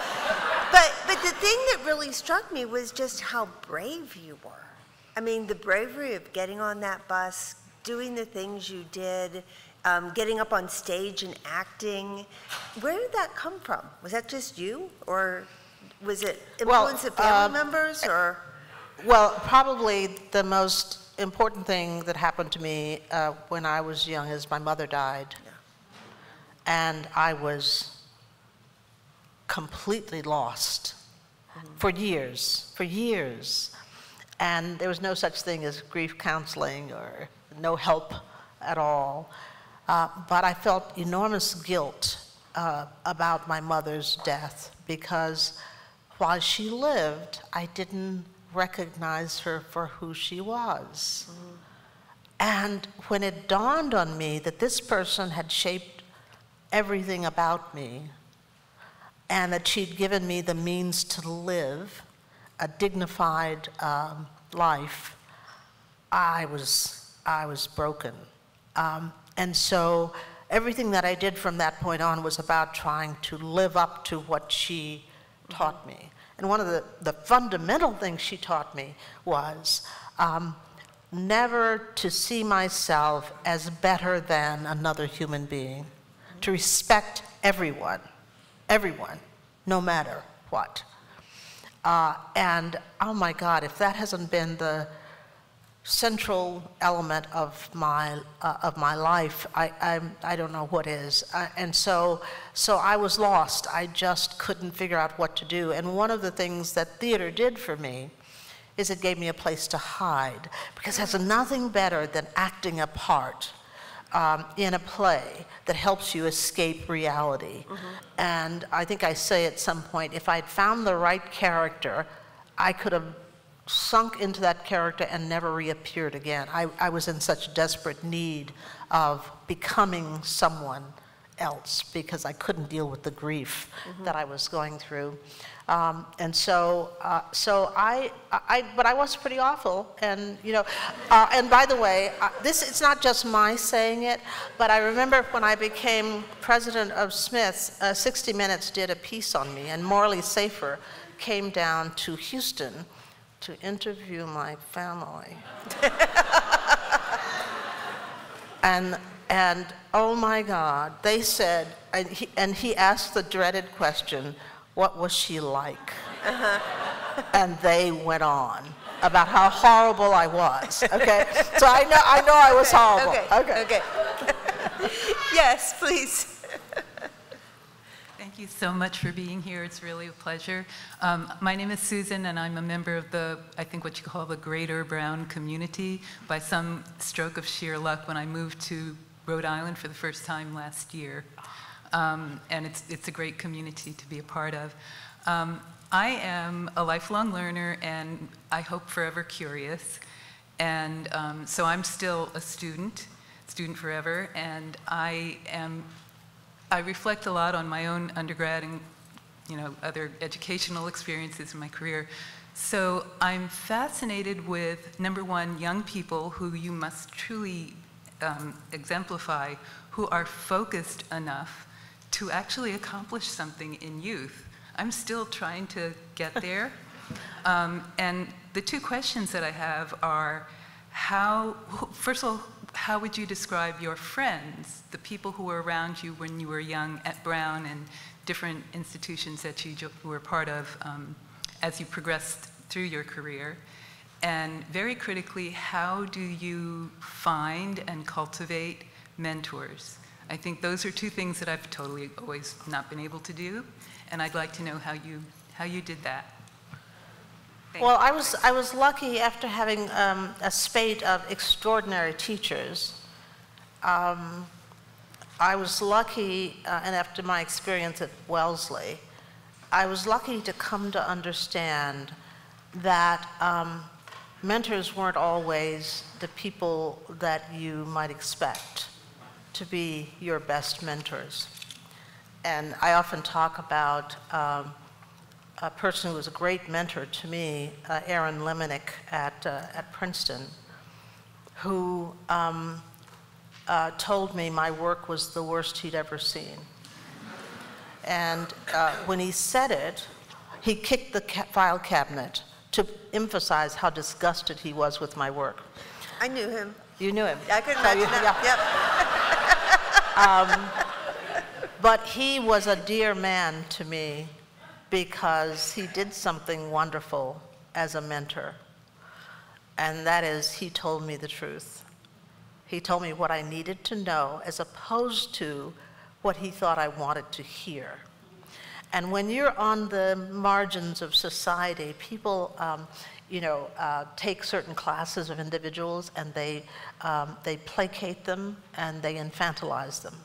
But, but the thing that really struck me was just how brave you were. I mean, the bravery of getting on that bus, doing the things you did, um, getting up on stage and acting. Where did that come from? Was that just you, or was it Well, influence of family uh, members, or? Well, probably the most important thing that happened to me uh, when I was young is my mother died. And I was completely lost for years, for years. And there was no such thing as grief counseling or no help at all. Uh, but I felt enormous guilt uh, about my mother's death because while she lived, I didn't recognize her for who she was. And when it dawned on me that this person had shaped everything about me and that she'd given me the means to live a dignified um, life, I was, I was broken. Um, and so everything that I did from that point on was about trying to live up to what she taught me. And one of the, the fundamental things she taught me was um, never to see myself as better than another human being, to respect everyone, everyone, no matter what. Uh, and oh my God, if that hasn't been the central element of my uh, of my life. I I'm, I don't know what is, uh, and so so I was lost. I just couldn't figure out what to do. And one of the things that theater did for me is it gave me a place to hide because there's nothing better than acting a part. Um, in a play that helps you escape reality. And I think I say at some point if I'd found the right character, I could have sunk into that character and never reappeared again. I, I was in such desperate need of becoming someone else because I couldn't deal with the grief that I was going through. Um, and so, uh, so I, I, but I was pretty awful. And, you know, uh, and by the way, uh, this, it's not just my saying it, but I remember when I became president of Smiths, uh, 60 Minutes did a piece on me, and Morley Safer came down to Houston to interview my family. and, and oh my God, they said, and he, and he asked the dreaded question, what was she like? Uh-huh. and they went on about how horrible I was. Okay, so I know I know I was horrible. Okay, okay. Yes, please. Thank you so much for being here. It's really a pleasure. Um, my name is Susan, and I'm a member of the, I think what you call the Greater Brown community. By some stroke of sheer luck, when I moved to Rhode Island for the first time last year. um, and it's, it's a great community to be a part of. Um, I am a lifelong learner and I hope forever curious. And um, so I'm still a student, student forever, and I am, I reflect a lot on my own undergrad and, you know, other educational experiences in my career. So I'm fascinated with, number one, young people who you must truly um, exemplify, who are focused enough to actually accomplish something in youth. I'm still trying to get there. Um, and the two questions that I have are how, first of all, how would you describe your friends, the people who were around you when you were young at Brown and different institutions that you were part of um, as you progressed through your career? And very critically, how do you find and cultivate mentors? I think those are two things that I've totally always not been able to do, and I'd like to know how you, how you did that. Thank Well, I was, I was lucky after having um, a spate of extraordinary teachers. Um, I was lucky, uh, and after my experience at Wellesley, I was lucky to come to understand that um, mentors weren't always the people that you might expect to be your best mentors. And I often talk about um, a person who was a great mentor to me, uh, Aaron Lemonick at, uh, at Princeton, who um, uh, told me my work was the worst he'd ever seen. And uh, when he said it, he kicked the ca- file cabinet to emphasize how disgusted he was with my work. I knew him. You knew him. I could So imagine you- that. yeah. Yep. But he was a dear man to me because he did something wonderful as a mentor. And that is, he told me the truth. He told me what I needed to know as opposed to what he thought I wanted to hear. And when you're on the margins of society, people, um, you know, uh, take certain classes of individuals and they, um, they placate them and they infantilize them.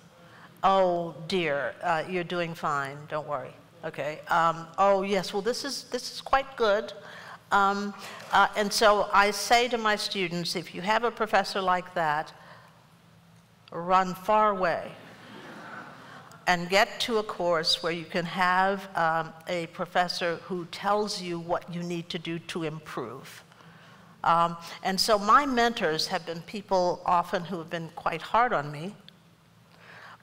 Oh dear, uh, you're doing fine. Don't worry. Okay. Um, oh yes. Well, this is this is quite good. Um, uh, and so I say to my students, if you have a professor like that, run far away and get to a course where you can have um, a professor who tells you what you need to do to improve. Um, and so my mentors have been people often who have been quite hard on me,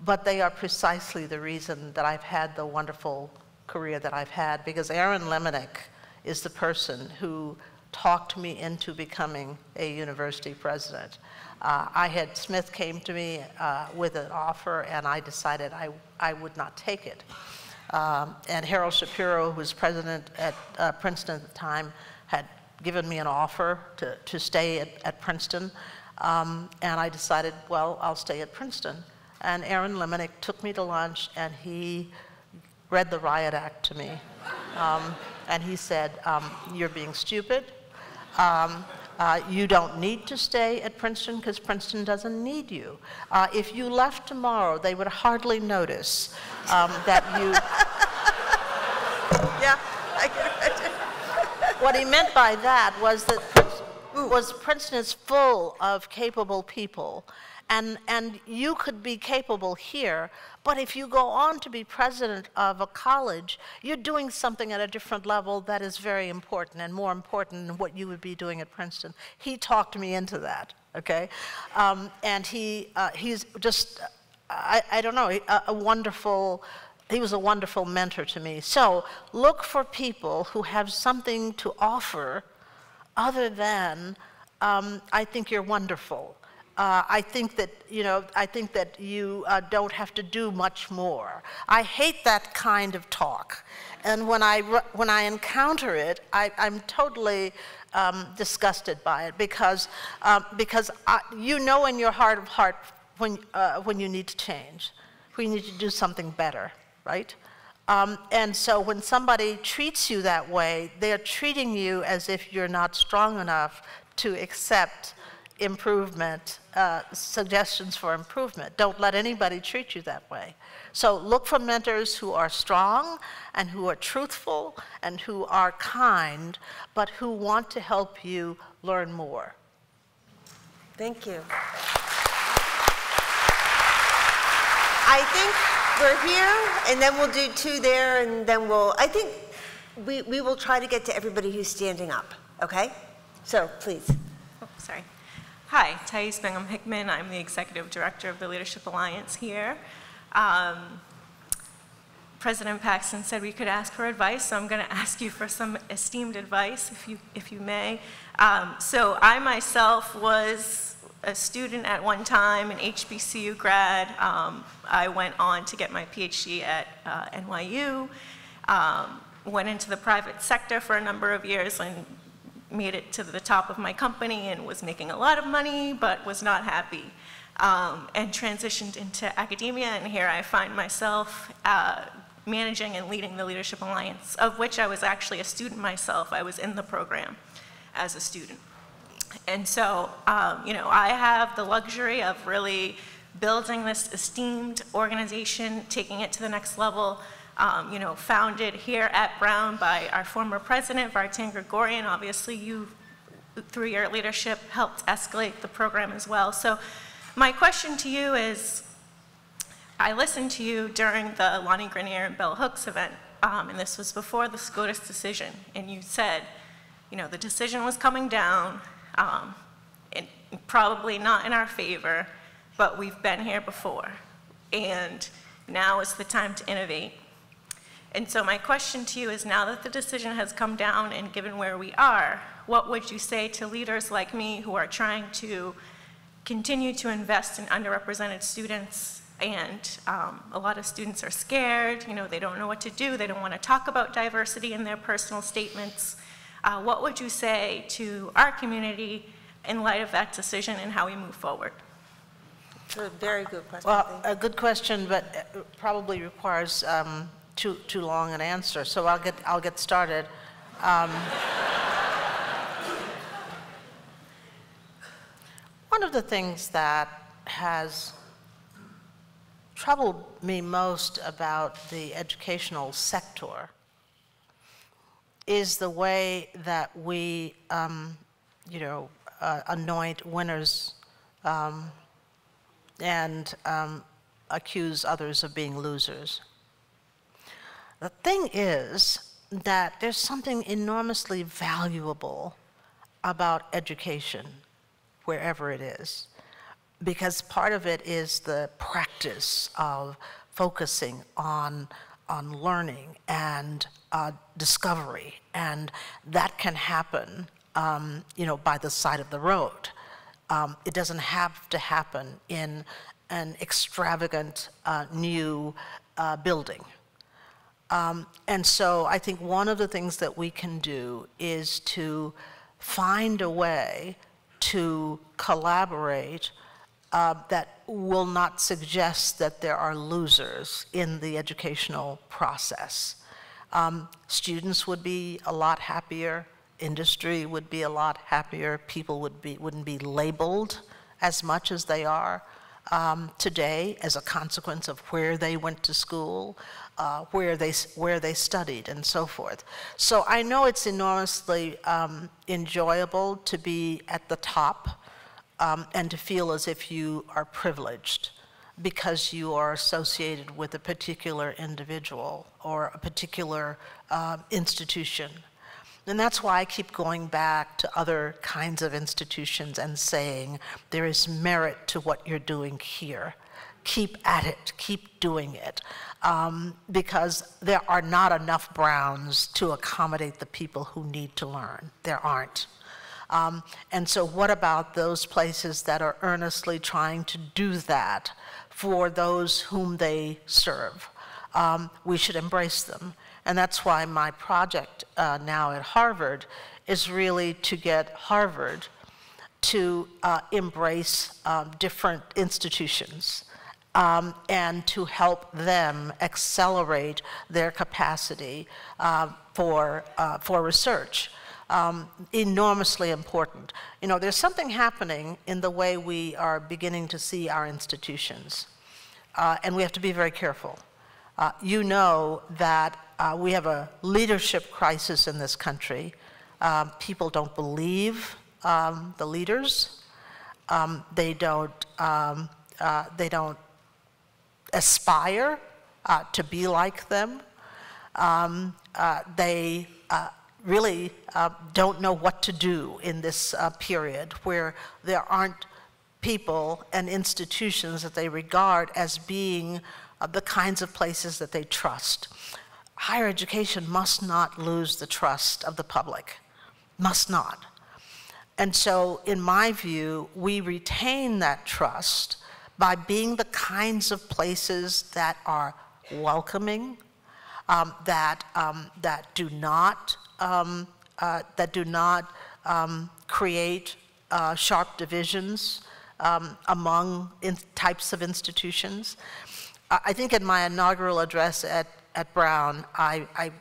but they are precisely the reason that I've had the wonderful career that I've had because Aaron Lemonick is the person who talked me into becoming a university president. Uh, I had, Smith came to me uh, with an offer and I decided I, I would not take it. Um, and Harold Shapiro, who was president at uh, Princeton at the time, had given me an offer to, to stay at, at Princeton. Um, and I decided, well, I'll stay at Princeton. And Aaron Lemonick took me to lunch and he read the riot act to me. Um, and he said, um, You're being stupid. Um, uh, you don't need to stay at Princeton because Princeton doesn't need you. Uh, if you left tomorrow, they would hardly notice um, that you. Yeah. I can imagine. what he meant by that was that Princeton, was Princeton is full of capable people. And, and you could be capable here, but if you go on to be president of a college, you're doing something at a different level that is very important and more important than what you would be doing at Princeton. He talked me into that, okay? Um, and he, uh, he's just, I, I don't know, a, a wonderful, he was a wonderful mentor to me. So look for people who have something to offer other than, um, I think you're wonderful. Uh, I think that, you know, I think that you uh, don't have to do much more. I hate that kind of talk. And when I, when I encounter it, I, I'm totally um, disgusted by it because, um, because I, you know in your heart of heart when, uh, when you need to change, when you need to do something better, right? Um, and so when somebody treats you that way, they're treating you as if you're not strong enough to accept improvement, uh, suggestions for improvement. Don't let anybody treat you that way. So look for mentors who are strong and who are truthful and who are kind, but who want to help you learn more. Thank you. I think we're here, and then we'll do two there, and then we'll, I think we, we will try to get to everybody who's standing up, okay? So, please. Oh, sorry. Hi, Thais Bingham Hickman. I'm the Executive Director of the Leadership Alliance here. Um, President Paxson said we could ask for advice, so I'm going to ask you for some esteemed advice, if you, if you may. Um, so I myself was a student at one time, an HBCU grad. Um, I went on to get my PhD at uh, NYU, um, went into the private sector for a number of years and made it to the top of my company and was making a lot of money, but was not happy. Um, and transitioned into academia, and here I find myself uh, managing and leading the Leadership Alliance, of which I was actually a student myself. I was in the program as a student. And so, um, you know, I have the luxury of really building this esteemed organization, taking it to the next level, um, you know, founded here at Brown by our former president, Vartan Gregorian. Obviously, you, through your leadership, helped escalate the program as well. So my question to you is, I listened to you during the Lani Guinier and Bell Hooks event, um, and this was before the SCOTUS decision, and you said, you know, the decision was coming down, um, and probably not in our favor, but we've been here before, and now is the time to innovate. And so my question to you is now that the decision has come down and given where we are, what would you say to leaders like me who are trying to continue to invest in underrepresented students and um, a lot of students are scared, you know, they don't know what to do, they don't want to talk about diversity in their personal statements. Uh, what would you say to our community in light of that decision and how we move forward? It's a very good question. Well, a good question, but it probably requires um, too, too long an answer, so I'll get, I'll get started. Um, one of the things that has troubled me most about the educational sector is the way that we, um, you know, uh, anoint winners um, and um, accuse others of being losers. The thing is that there's something enormously valuable about education, wherever it is, because part of it is the practice of focusing on, on learning and uh, discovery, and that can happen, um, you know, by the side of the road. Um, it doesn't have to happen in an extravagant uh, new uh, building. Um, and so I think one of the things that we can do is to find a way to collaborate uh, that will not suggest that there are losers in the educational process. Um, students would be a lot happier, industry would be a lot happier, people would be, wouldn't be labeled as much as they are um, today as a consequence of where they went to school uh, where, they, where they studied and so forth. So I know it's enormously um, enjoyable to be at the top um, and to feel as if you are privileged because you are associated with a particular individual or a particular uh, institution. And that's why I keep going back to other kinds of institutions and saying there is merit to what you're doing here. Keep at it, keep doing it um, because there are not enough Browns to accommodate the people who need to learn. There aren't. Um, and so, what about those places that are earnestly trying to do that for those whom they serve? Um, we should embrace them. And that's why my project uh, now at Harvard is really to get Harvard to uh, embrace uh, different institutions um, and to help them accelerate their capacity uh, for, uh, for research. um, enormously important. You know, there's something happening in the way we are beginning to see our institutions, uh, and we have to be very careful. Uh, you know that uh, we have a leadership crisis in this country. Um, people don't believe um, the leaders. Um, they don't. Um, uh, they don't aspire uh, to be like them. Um, uh, they uh, really uh, don't know what to do in this uh, period where there aren't people and institutions that they regard as being the kinds of places that they trust. Higher education must not lose the trust of the public, must not. And so, in my view, we retain that trust by being the kinds of places that are welcoming, um, that, um, that do not, um, uh, that do not um, create uh, sharp divisions um, among types of institutions. I think in my inaugural address at, at Brown, I, I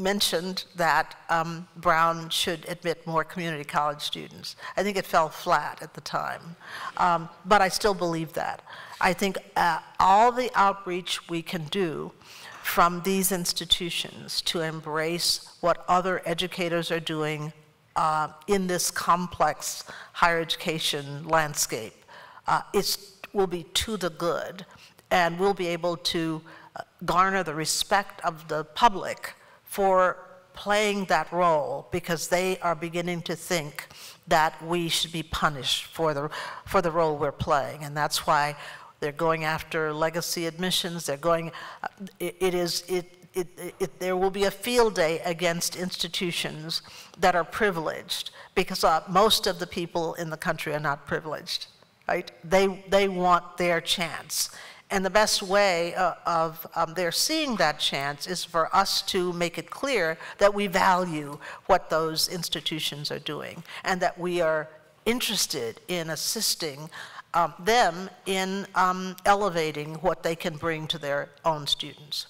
mentioned that um, Brown should admit more community college students. I think it fell flat at the time, um, but I still believe that. I think uh, all the outreach we can do from these institutions to embrace what other educators are doing uh, in this complex higher education landscape uh, will be to the good, and we'll be able to uh, garner the respect of the public for playing that role because they are beginning to think that we should be punished for the, for the role we're playing. And that's why they're going after legacy admissions. They're going, uh, it, it is, it, it, it, there will be a field day against institutions that are privileged because uh, most of the people in the country are not privileged, right? They, they want their chance. And the best way uh, of um, their seeing that chance is for us to make it clear that we value what those institutions are doing and that we are interested in assisting um, them in um, elevating what they can bring to their own students.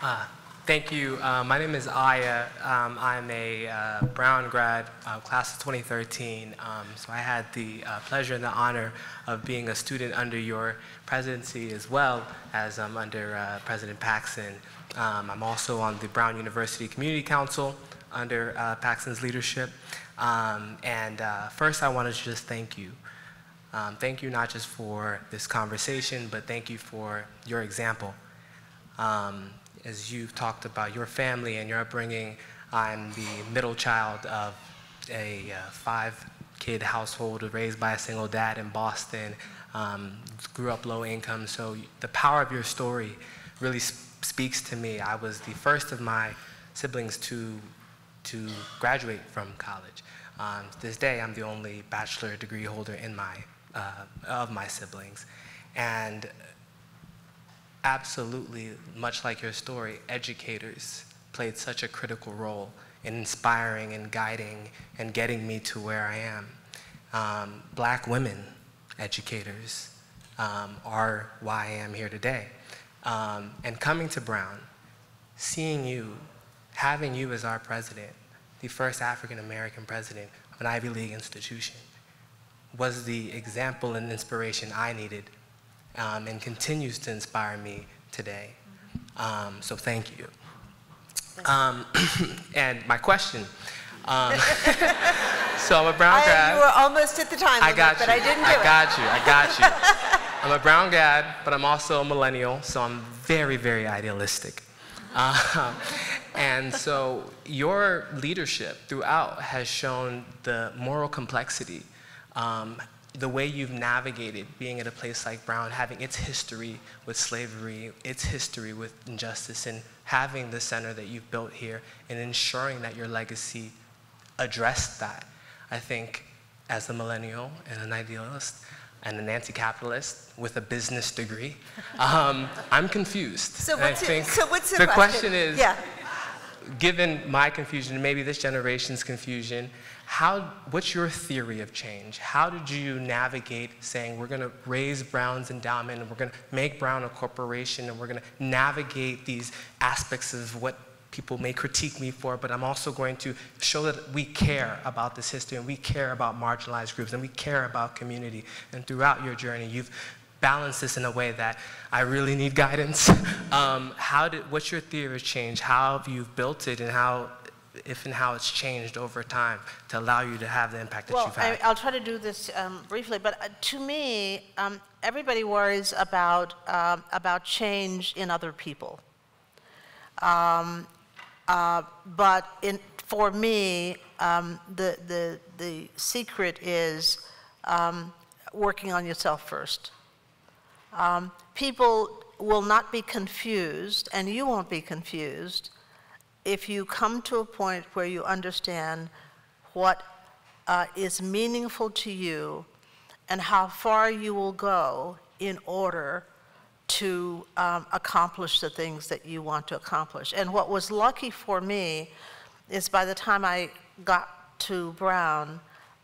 Uh, thank you. Uh, my name is Aya. Um, I'm a uh, Brown grad, uh, class of 2013. Um, so I had the uh, pleasure and the honor of being a student under your presidency as well as um, under uh, President Paxson. Um, I'm also on the Brown University Community Council under uh, Paxson's leadership. Um, and first, I wanted to just thank you. Um, thank you not just for this conversation, but thank you for your example. Um, as you've talked about your family and your upbringing, I'm the middle child of a uh, five kid household raised by a single dad in Boston, um, grew up low income. So the power of your story really speaks to me. I was the first of my siblings to, to graduate from college. Um, to this day, I'm the only bachelor degree holder in my, uh, of my siblings. And absolutely, much like your story, educators played such a critical role in inspiring and guiding and getting me to where I am. Um, black women educators um, are why I am here today. Um, and coming to Brown, seeing you, having you as our president, the first African American president of an Ivy League institution, was the example and inspiration I needed um, and continues to inspire me today. Um, so thank you. Um, and my question. Um, so I'm a Brown grad. You were almost at the time limit, I got but you. I didn't do I it. got you. I got you. I'm a brown grad, but I'm also a millennial, so I'm very, very idealistic. Uh, and so your leadership throughout has shown the moral complexity, um, the way you've navigated being at a place like Brown, having its history with slavery, its history with injustice, and having the center that you've built here, and ensuring that your legacy addressed that. I think as a millennial and an idealist, and an anti-capitalist with a business degree. Um, I'm confused. So what's, it, so what's the, the question? question is, yeah. given my confusion maybe this generation's confusion, how, what's your theory of change? How did you navigate saying we're going to raise Brown's endowment and we're going to make Brown a corporation and we're going to navigate these aspects of what people may critique me for, but I'm also going to show that we care about this history and we care about marginalized groups and we care about community. And throughout your journey, you've balanced this in a way that I really need guidance. um, how did, what's your theory of change? How have you built it and how, if and how it's changed over time to allow you to have the impact that Well, you've had? I, will try to do this um, briefly, but uh, to me, um, everybody worries about, um, about change in other people. Um, uh, but in, for me, um, the, the, the secret is um, working on yourself first. Um, people will not be confused, and you won't be confused, if you come to a point where you understand what uh, is meaningful to you and how far you will go in order to um, accomplish the things that you want to accomplish. And what was lucky for me is by the time I got to Brown,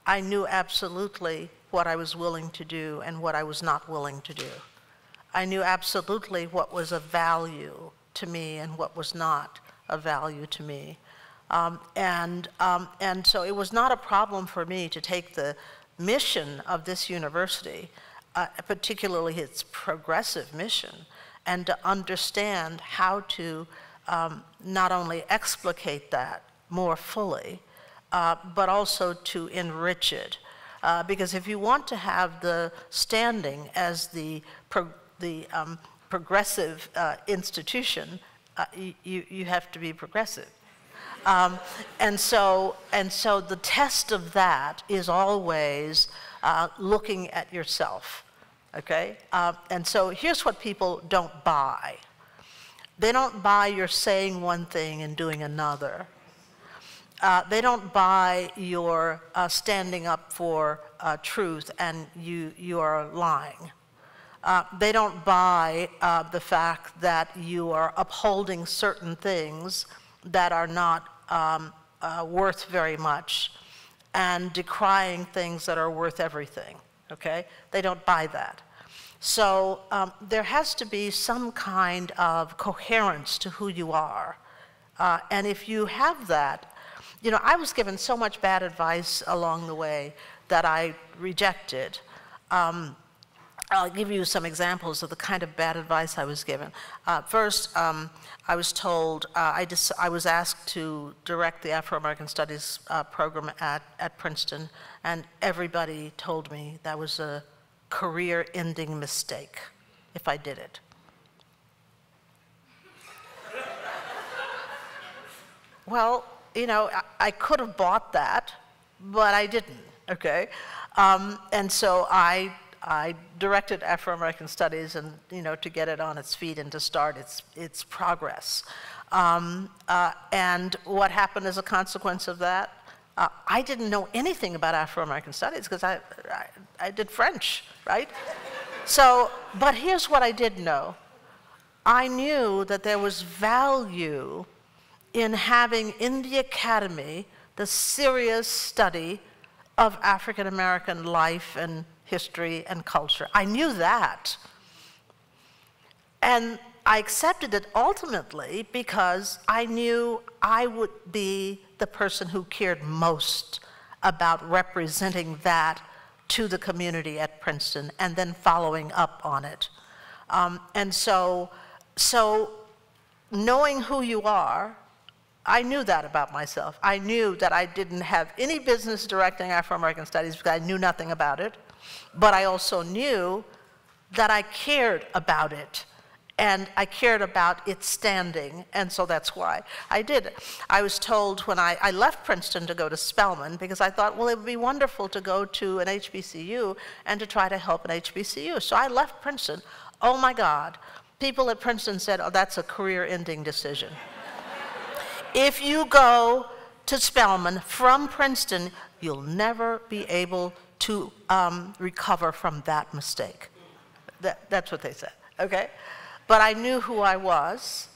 I knew absolutely what I was willing to do and what I was not willing to do. I knew absolutely what was of value to me and what was not of value to me. Um, and, um, and so it was not a problem for me to take the mission of this university uh, particularly its progressive mission, and to understand how to um, not only explicate that more fully, uh, but also to enrich it. Uh, because if you want to have the standing as the, pro the um, progressive uh, institution, uh, you, you have to be progressive. Um, and so, and so the test of that is always uh, looking at yourself okay? Uh, and so here's what people don't buy. They don't buy your saying one thing and doing another. Uh, they don't buy your uh, standing up for uh, truth and you, you are lying. Uh, they don't buy uh, the fact that you are upholding certain things that are not um, worth very much and decrying things that are worth everything okay? They don't buy that. So um, there has to be some kind of coherence to who you are. Uh, and if you have that, you know, I was given so much bad advice along the way that I rejected. Um, I'll give you some examples of the kind of bad advice I was given. Uh, first, um, I was told, uh, I, I, was asked to direct the Afro-American Studies uh, program at, at Princeton, and everybody told me that was a career-ending mistake if I did it. well, you know, I, I, could have bought that, but I didn't, okay? Um, and so I I directed Afro-American Studies and, you know, to get it on its feet and to start its, its progress. Um, uh, and what happened as a consequence of that? Uh, I didn't know anything about Afro-American Studies because I, I, I did French, right? so, but here's what I did know. I knew that there was value in having in the academy the serious study of African American life and history, and culture. I knew that. And I accepted it ultimately because I knew I would be the person who cared most about representing that to the community at Princeton and then following up on it. Um, and so, so knowing who you are, I knew that about myself. I knew that I didn't have any business directing Afro-American studies because I knew nothing about it but I also knew that I cared about it and I cared about its standing, and so that's why I did it. I was told when I, I, left Princeton to go to Spelman because I thought, well, it would be wonderful to go to an HBCU and to try to help an HBCU. So I left Princeton. Oh my God. People at Princeton said, oh, that's a career ending decision. if you go to Spelman from Princeton, you'll never be able to um, recover from that mistake. That, that's what they said, okay? But I knew who I was,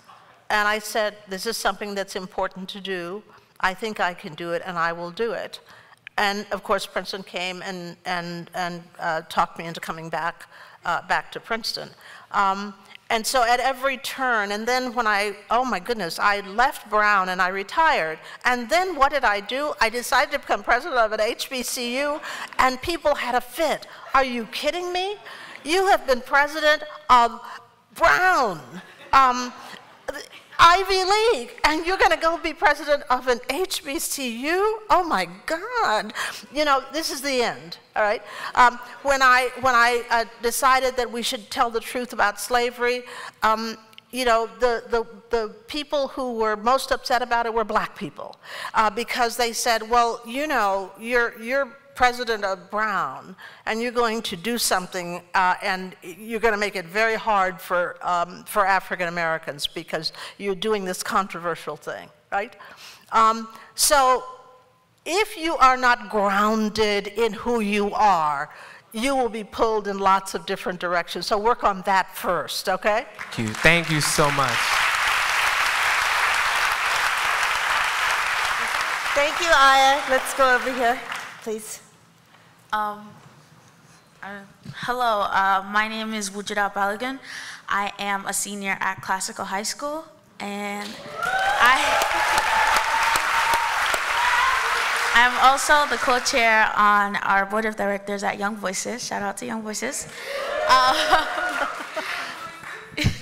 and I said, this is something that's important to do. I think I can do it, and I will do it. And of course, Princeton came and, and, and uh, talked me into coming back, uh, back to Princeton. Um, and so at every turn, and then when I, oh my goodness, I left Brown and I retired. And then what did I do? I decided to become president of an HBCU, and people had a fit. Are you kidding me? You have been president of Brown. Um, Ivy League, and you're going to go be president of an HBCU? Oh my God! You know, this is the end. All right. Um, when I when I uh, decided that we should tell the truth about slavery, um, you know, the, the, the people who were most upset about it were black people uh, because they said, well, you know, you're, you're president of Brown, and you're going to do something, uh, and you're going to make it very hard for, um, for African Americans because you're doing this controversial thing, right? Um, so if you are not grounded in who you are, you will be pulled in lots of different directions. So work on that first, okay? Thank you. Thank you so much. Thank you, Aya. Let's go over here, please. Um, uh, hello, uh, my name is Wujida Balagan. I am a senior at Classical High School, and I, I'm also the co-chair on our board of directors at Young Voices. Shout out to Young Voices. Uh,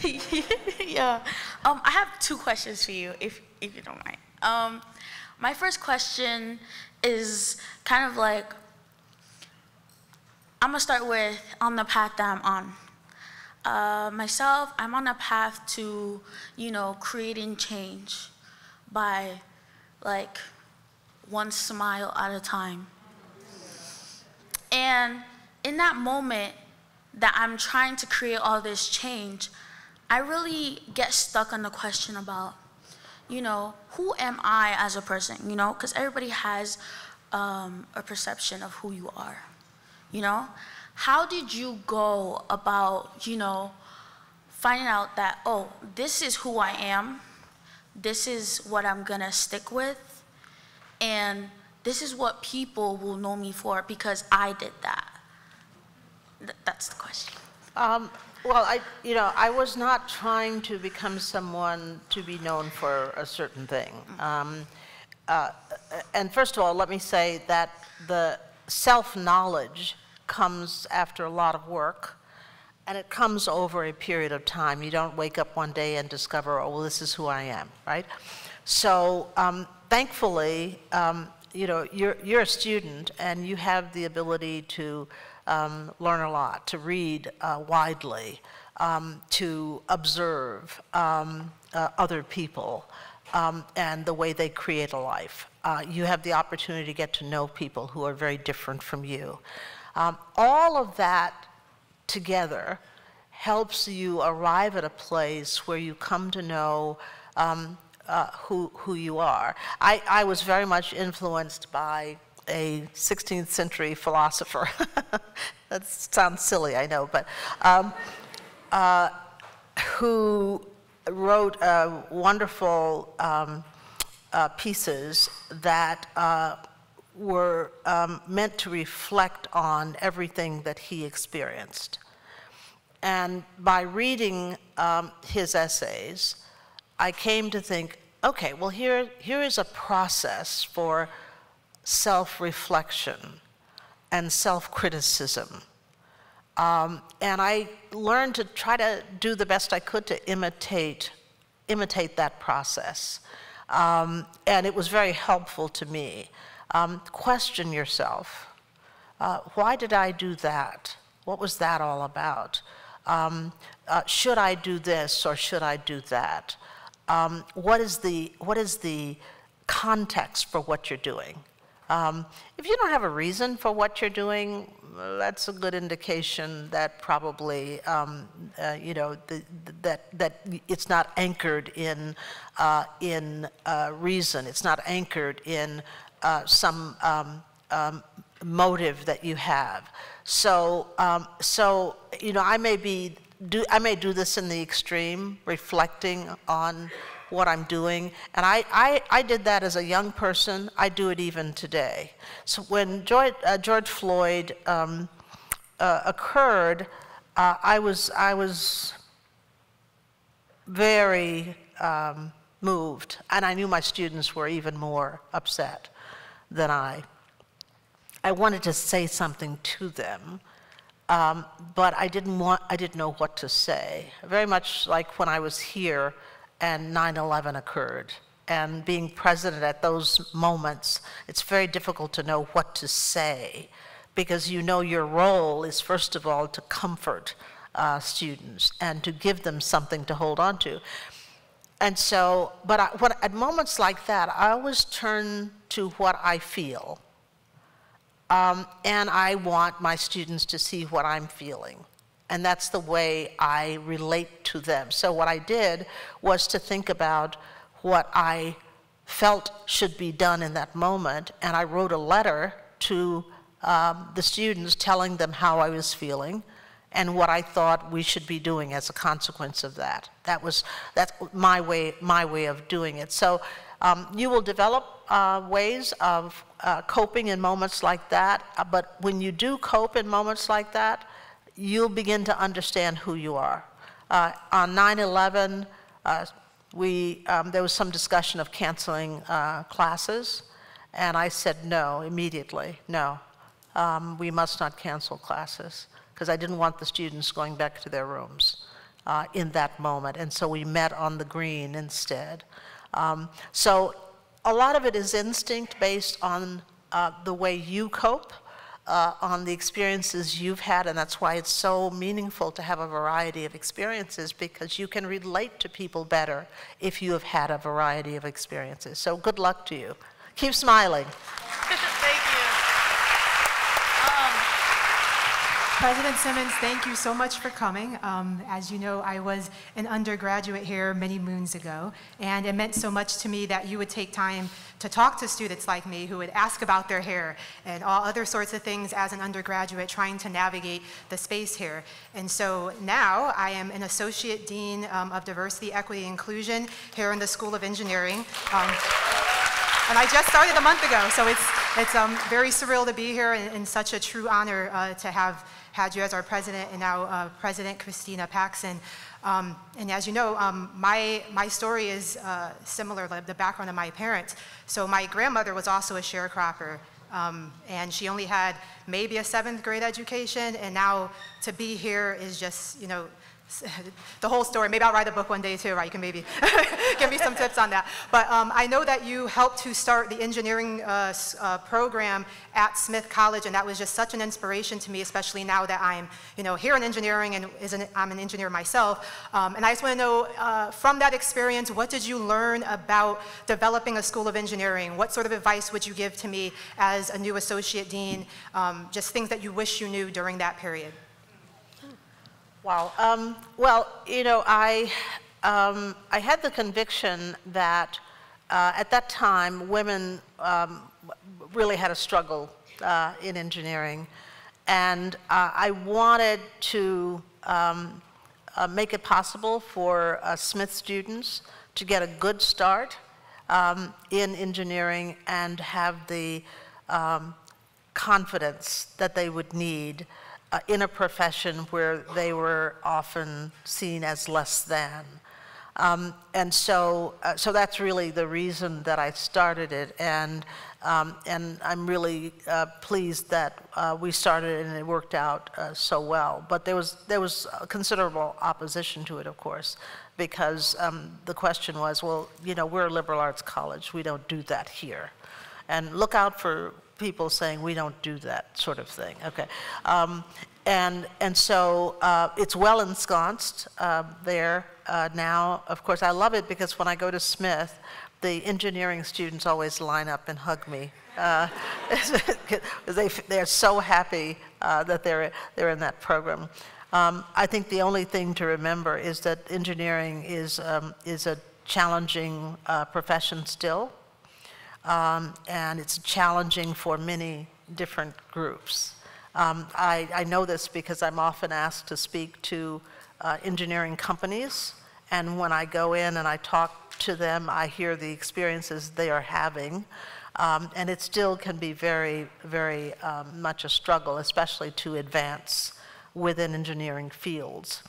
yeah, um, I have two questions for you, if, if you don't mind. Um, my first question is kind of like, I'm gonna start with on the path that I'm on. Uh, myself, I'm on a path to, you know, creating change by like one smile at a time. And in that moment that I'm trying to create all this change, I really get stuck on the question about, you know, who am I as a person, you know, because everybody has um, a perception of who you are you know? How did you go about, you know, finding out that, oh, this is who I am, this is what I'm gonna stick with, and this is what people will know me for because I did that? Th that's the question. Um, well, I, you know, I was not trying to become someone to be known for a certain thing. Um, uh, and first of all, let me say that the self-knowledge comes after a lot of work, and it comes over a period of time. You don't wake up one day and discover, oh, well, this is who I am, right? So um, thankfully, um, you know, you're, you're a student and you have the ability to um, learn a lot, to read uh, widely, um, to observe um, uh, other people um, and the way they create a life. Uh, you have the opportunity to get to know people who are very different from you. Um, all of that together helps you arrive at a place where you come to know um, uh, who, who you are. I, I was very much influenced by a 16th century philosopher. that sounds silly, I know, but um, uh, who wrote uh, wonderful um, uh, pieces that uh, were um, meant to reflect on everything that he experienced. And by reading um, his essays, I came to think, okay, well, here, here is a process for self reflection and self criticism. Um, and I learned to try to do the best I could to imitate, imitate that process. Um, and it was very helpful to me. Um, question yourself. Uh, why did I do that? What was that all about? Um, uh, should I do this or should I do that? Um, what, is the, what is the context for what you're doing? Um, if you don't have a reason for what you're doing, that's a good indication that probably, um, uh, you know, the, that, that it's not anchored in, uh, in uh, reason. It's not anchored in uh, some um, um, motive that you have. So, um, so you know, I may be do I may do this in the extreme, reflecting on what I'm doing. And I, I, I did that as a young person. I do it even today. So when George, uh, George Floyd um, uh, occurred, uh, I, was, I was very um, moved, and I knew my students were even more upset than I. I wanted to say something to them, um, but I didn't want, I didn't know what to say. Very much like when I was here and 9/11 occurred, and being president at those moments, it's very difficult to know what to say, because you know your role is first of all to comfort uh, students and to give them something to hold on to. And so, but I, what, at moments like that, I always turn to what I feel. Um, and I want my students to see what I'm feeling. And that's the way I relate to them. So, what I did was to think about what I felt should be done in that moment. And I wrote a letter to um, the students telling them how I was feeling and what I thought we should be doing as a consequence of that. That was that's my way my way of doing it. So um, you will develop uh, ways of uh, coping in moments like that, uh, but when you do cope in moments like that, you'll begin to understand who you are. Uh, on 9/11, uh, we um, there was some discussion of canceling uh, classes, and I said no immediately. No, um, we must not cancel classes because I didn't want the students going back to their rooms uh, in that moment. And so we met on the green instead. Um, so a lot of it is instinct based on uh, the way you cope, uh, on the experiences you've had, and that's why it's so meaningful to have a variety of experiences because you can relate to people better if you have had a variety of experiences. So good luck to you. Keep smiling. President Simmons, thank you so much for coming. Um, as you know, I was an undergraduate here many moons ago, and it meant so much to me that you would take time to talk to students like me who would ask about their hair and all other sorts of things as an undergraduate trying to navigate the space here. And so now I am an Associate Dean um, of Diversity, Equity, Inclusion here in the School of Engineering. Um, and I just started a month ago, so it's, it's um, very surreal to be here and, and such a true honor uh, to have had you as our president and now uh, President Christina Paxson. Um, and as you know, um, my, my story is uh, similar, the background of my parents. So my grandmother was also a sharecropper. Um, and she only had maybe a seventh grade education, and now to be here is just, you know, the whole story. Maybe I'll write a book one day too, right? You can maybe give me some tips on that. But um, I know that you helped to start the engineering uh, uh, program at Smith College, and that was just such an inspiration to me, especially now that I'm, you know, here in engineering and an, I'm an engineer myself. Um, and I just want to know, uh, from that experience, what did you learn about developing a school of engineering? What sort of advice would you give to me as a new associate dean? Um, just things that you wish you knew during that period. Wow. Um, well, you know, I, um, I had the conviction that uh, at that time women um, really had a struggle uh, in engineering. And uh, I wanted to um, uh, make it possible for uh, Smith students to get a good start um, in engineering and have the um, confidence that they would need uh, in a profession where they were often seen as less than. Um, and so, uh, so that's really the reason that I started it. And, um, and I'm really uh, pleased that uh, we started it and it worked out uh, so well. But there was, there was considerable opposition to it, of course, because um, the question was, well, you know, we're a liberal arts college. We don't do that here. And look out for people saying we don't do that sort of thing. Okay. Um, and, and so uh, it's well ensconced uh, there uh, now. Of course, I love it because when I go to Smith, the engineering students always line up and hug me. Uh, they, they're so happy uh, that they're, they're in that program. Um, I think the only thing to remember is that engineering is, um, is a challenging uh, profession still um, and it's challenging for many different groups. Um, I, I, know this because I'm often asked to speak to uh, engineering companies And when I go in and I talk to them, I hear the experiences they are having. Um, and it still can be very, very um, much a struggle, especially to advance within engineering fields.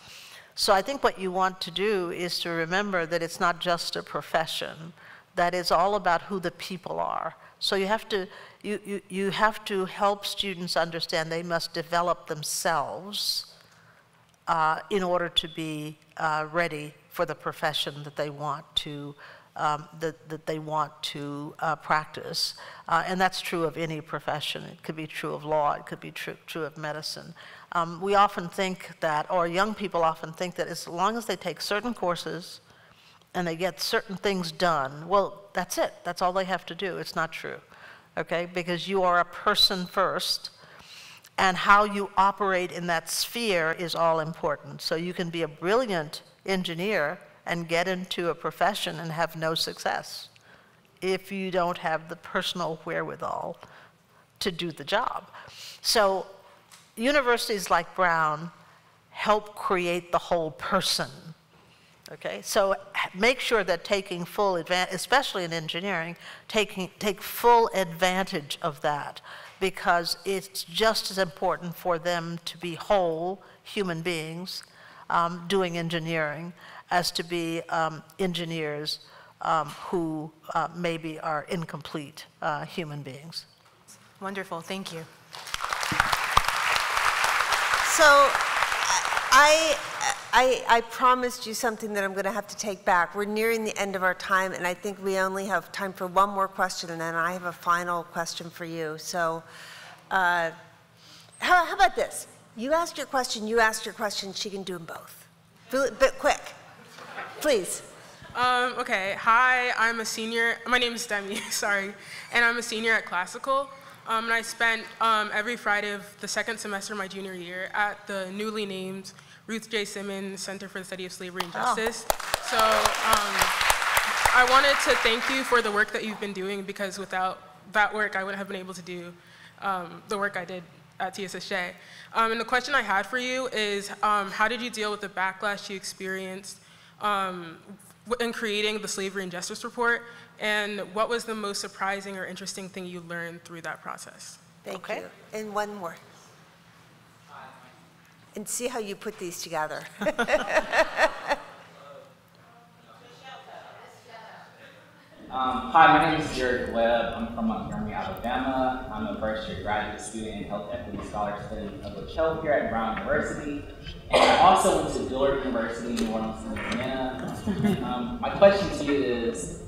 So I think what you want to do is to remember that it's not just a profession, that it's all about who the people are. So you have to, you, you, you have to help students understand they must develop themselves uh, in order to be uh, ready for the profession that they want to um, that, that they want to uh, practice. Uh, and that's true of any profession. It could be true of law, it could be true, true of medicine. Um, we often think that, or young people often think that as long as they take certain courses and they get certain things done, well, that's it. That's all they have to do. It's not true, okay? Because you are a person first, and how you operate in that sphere is all important. So you can be a brilliant engineer and get into a profession and have no success if you don't have the personal wherewithal to do the job. So universities like Brown help create the whole person. Okay, so make sure that taking full advantage, especially in engineering, taking, take full advantage of that because it's just as important for them to be whole human beings um, doing engineering as to be um, engineers um, who uh, maybe are incomplete uh, human beings. Wonderful, thank you. So I, I, I promised you something that I'm going to have to take back. We're nearing the end of our time, and I think we only have time for one more question, and then I have a final question for you. So uh, how, how about this? You asked your question, you asked your question, she can do them both. But quick. Please. Um, okay, hi, I'm a senior. My name is Demi, sorry. And I'm a senior at Classical. Um, and I spent um, every Friday of the second semester of my junior year at the newly named Ruth J. Simmons Center for the Study of Slavery and oh. Justice. Oh. So um, I wanted to thank you for the work that you've been doing because without that work, I wouldn't have been able to do um, the work I did at CSSJ. Um, and the question I had for you is, um, how did you deal with the backlash you experienced um, in creating the Slavery and Justice Report, and what was the most surprising or interesting thing you learned through that process? Thank okay. you. And one more. And see how you put these together. Um, hi, my name is Jared Webb. I'm from Montgomery, Alabama. I'm a first year graduate student in health equity scholar studying public health here at Brown University. And I also went to Dillard University in New Orleans, Louisiana. Um, my question to you is,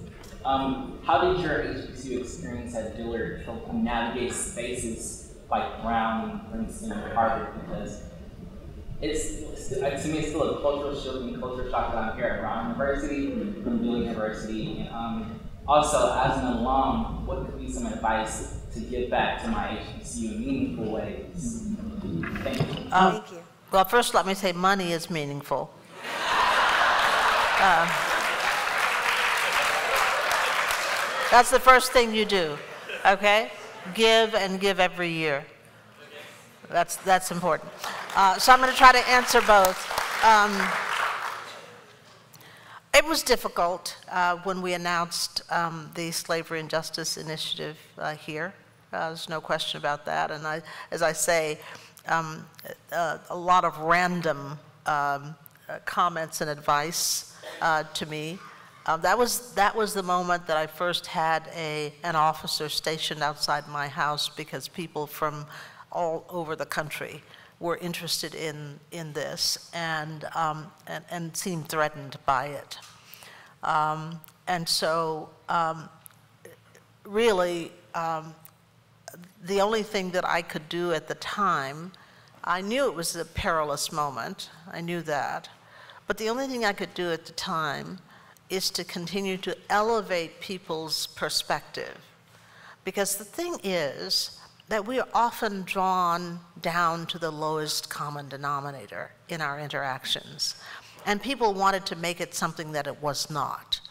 um, how did your HBCU experience at Dillard help navigate spaces like Brown, Princeton, and Harvard? Because it's, to me, it's still a cultural shift and culture shock that I'm here at Brown University from Dillard University. Um, also, as an alum, what could be some advice to give back to my HBCU in meaningful ways? Thank you. Um, Thank you. Well, first let me say money is meaningful. Uh, that's the first thing you do, okay? Give and give every year. That's, that's important. Uh, so I'm going to try to answer both. Um, it was difficult uh, when we announced um, the Slavery and Justice Initiative uh, here. Uh, there's no question about that. And I, as I say, um, a lot of random um, uh, comments and advice uh, to me. That, was, that was the moment that I first had a, an officer stationed outside my house because people from all over the country were interested in, in this and, um, and, and seemed threatened by it. Um, and so um, really, um, the only thing that I could do at the time, I knew it was a perilous moment, I knew that, but the only thing I could do at the time is to continue to elevate people's perspective. Because the thing is, that we are often drawn down to the lowest common denominator in our interactions. And people wanted to make it something that it was not.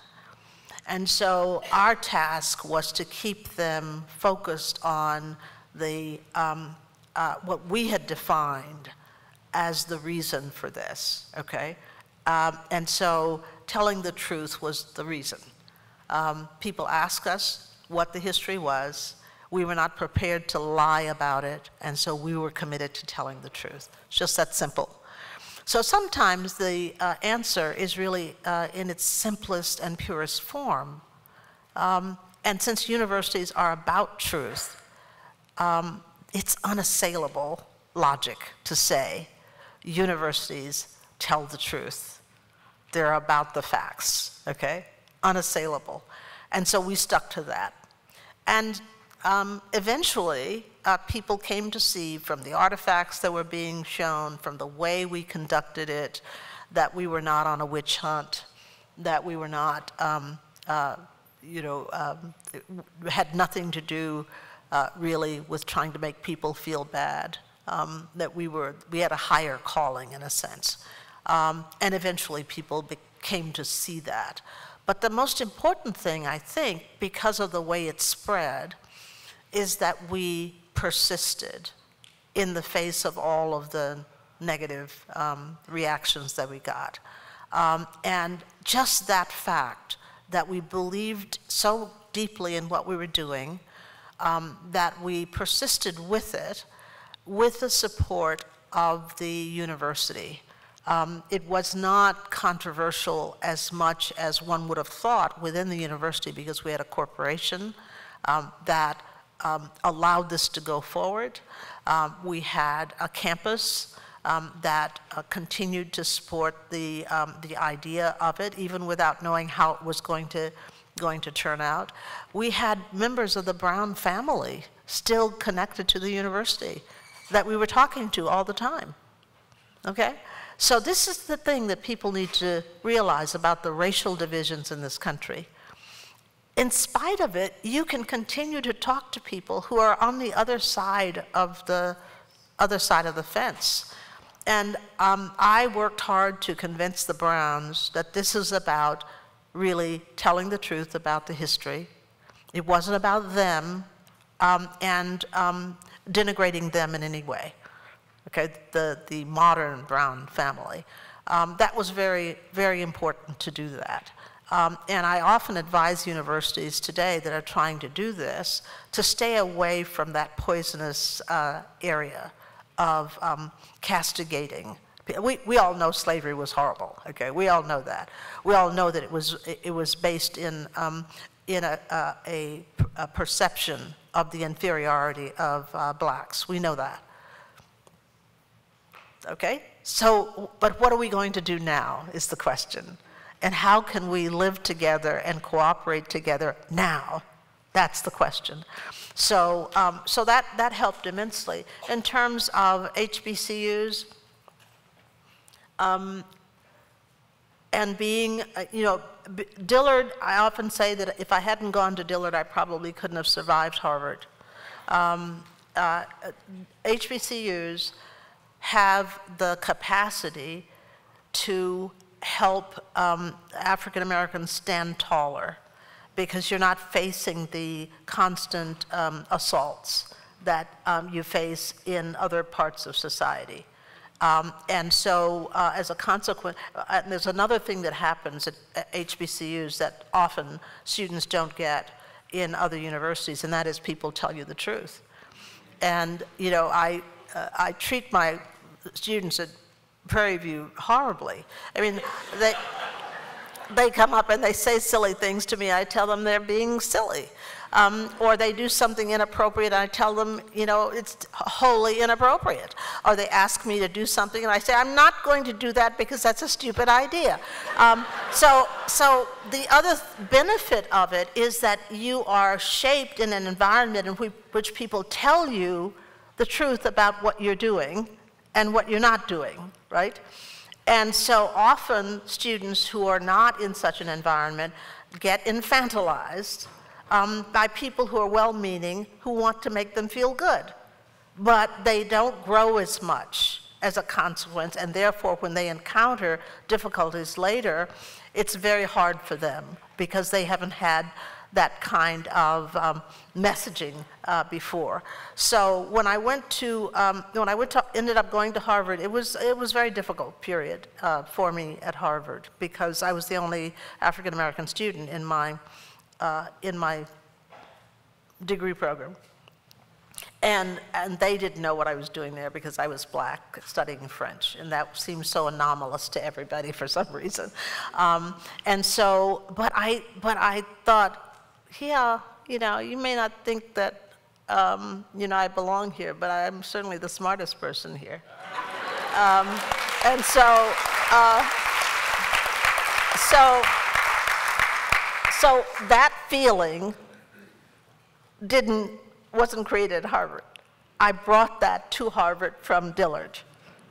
And so our task was to keep them focused on the, um, uh, what we had defined as the reason for this, okay? Um, and so telling the truth was the reason. Um, people ask us what the history was. We were not prepared to lie about it, and so we were committed to telling the truth. It's just that simple. So sometimes the uh, answer is really uh, in its simplest and purest form. Um, and since universities are about truth, um, it's unassailable logic to say universities tell the truth. They're about the facts, okay? Unassailable. And so we stuck to that. And um, eventually, uh, people came to see from the artifacts that were being shown, from the way we conducted it, that we were not on a witch hunt, that we were not, um, uh, you know, um, had nothing to do uh, really with trying to make people feel bad, um, that we were, we had a higher calling in a sense. Um, and eventually people came to see that. But the most important thing, I think, because of the way it spread, is that we persisted in the face of all of the negative um, reactions that we got. Um, and just that fact that we believed so deeply in what we were doing um, that we persisted with it with the support of the university. Um, it was not controversial as much as one would have thought within the university because we had a corporation um, that um, allowed this to go forward. Um, we had a campus um, that uh, continued to support the, um, the idea of it, even without knowing how it was going to, going to turn out. We had members of the Brown family still connected to the university that we were talking to all the time. Okay? So, this is the thing that people need to realize about the racial divisions in this country in spite of it, you can continue to talk to people who are on the other side of the other side of the fence. And um, I worked hard to convince the Browns that this is about really telling the truth about the history. It wasn't about them um, and um, denigrating them in any way. Okay, the, the modern Brown family. Um, that was very, very important to do that. Um, and I often advise universities today that are trying to do this to stay away from that poisonous uh, area of um, castigating. We, we all know slavery was horrible, okay? We all know that. We all know that it was, it was based in, um, in a, a, a, perception of the inferiority of uh, blacks. We know that. Okay? So, but what are we going to do now is the question. And how can we live together and cooperate together now? That's the question. So, um, so that, that helped immensely. In terms of HBCUs, um, and being, uh, you know, Dillard, I often say that if I hadn't gone to Dillard, I probably couldn't have survived Harvard. Um, uh, HBCUs have the capacity to help um, African Americans stand taller because you're not facing the constant um, assaults that um, you face in other parts of society. Um, and so, uh, as a consequence, uh, there's another thing that happens at, at HBCUs that often students don't get in other universities, and that is people tell you the truth. And, you know, I, uh, I treat my students at Prairie View horribly. I mean, they, they come up and they say silly things to me. I tell them they're being silly. Um, or they do something inappropriate, and I tell them, you know, it's wholly inappropriate. Or they ask me to do something, and I say, I'm not going to do that because that's a stupid idea. Um, so, so the other th benefit of it is that you are shaped in an environment in which people tell you the truth about what you're doing and what you're not doing right? And so often students who are not in such an environment get infantilized um, by people who are well-meaning who want to make them feel good. But they don't grow as much as a consequence, and therefore when they encounter difficulties later, it's very hard for them because they haven't had that kind of um, messaging uh, before. So when I went to, um, when I went to, ended up going to Harvard, it was, it was very difficult period uh, for me at Harvard because I was the only African-American student in my, uh, in my degree program. And, and they didn't know what I was doing there because I was black studying French, and that seemed so anomalous to everybody for some reason. Um, and so, but I, but I thought, yeah, you know, you may not think that, um, you know, I belong here, but I'm certainly the smartest person here. Um, and so, uh, so, so that feeling didn't, wasn't created at Harvard. I brought that to Harvard from Dillard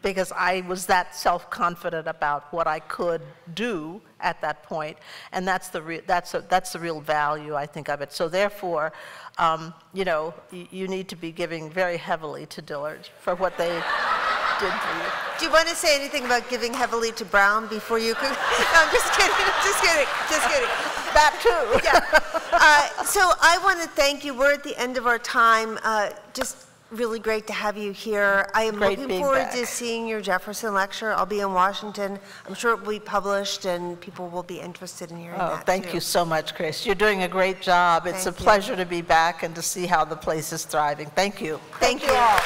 because I was that self-confident about what I could do at that point, and that's the re- that's a, that's the real value I think of it. So therefore, um, you know, you need to be giving very heavily to Dillard for what they did for you. Do you want to say anything about giving heavily to Brown before you could? No, I'm just kidding, just kidding, just kidding. That too. Yeah. Uh, So I want to thank you. We're at the end of our time. Uh, Just really great to have you here. I am great looking forward back. to seeing your Jefferson lecture. I'll be in Washington. I'm sure it will be published and people will be interested in hearing oh, that. Thank too. you so much, Chris. You're doing a great job. It's thank a pleasure you. to be back and to see how the place is thriving. Thank you. Thank, thank you all.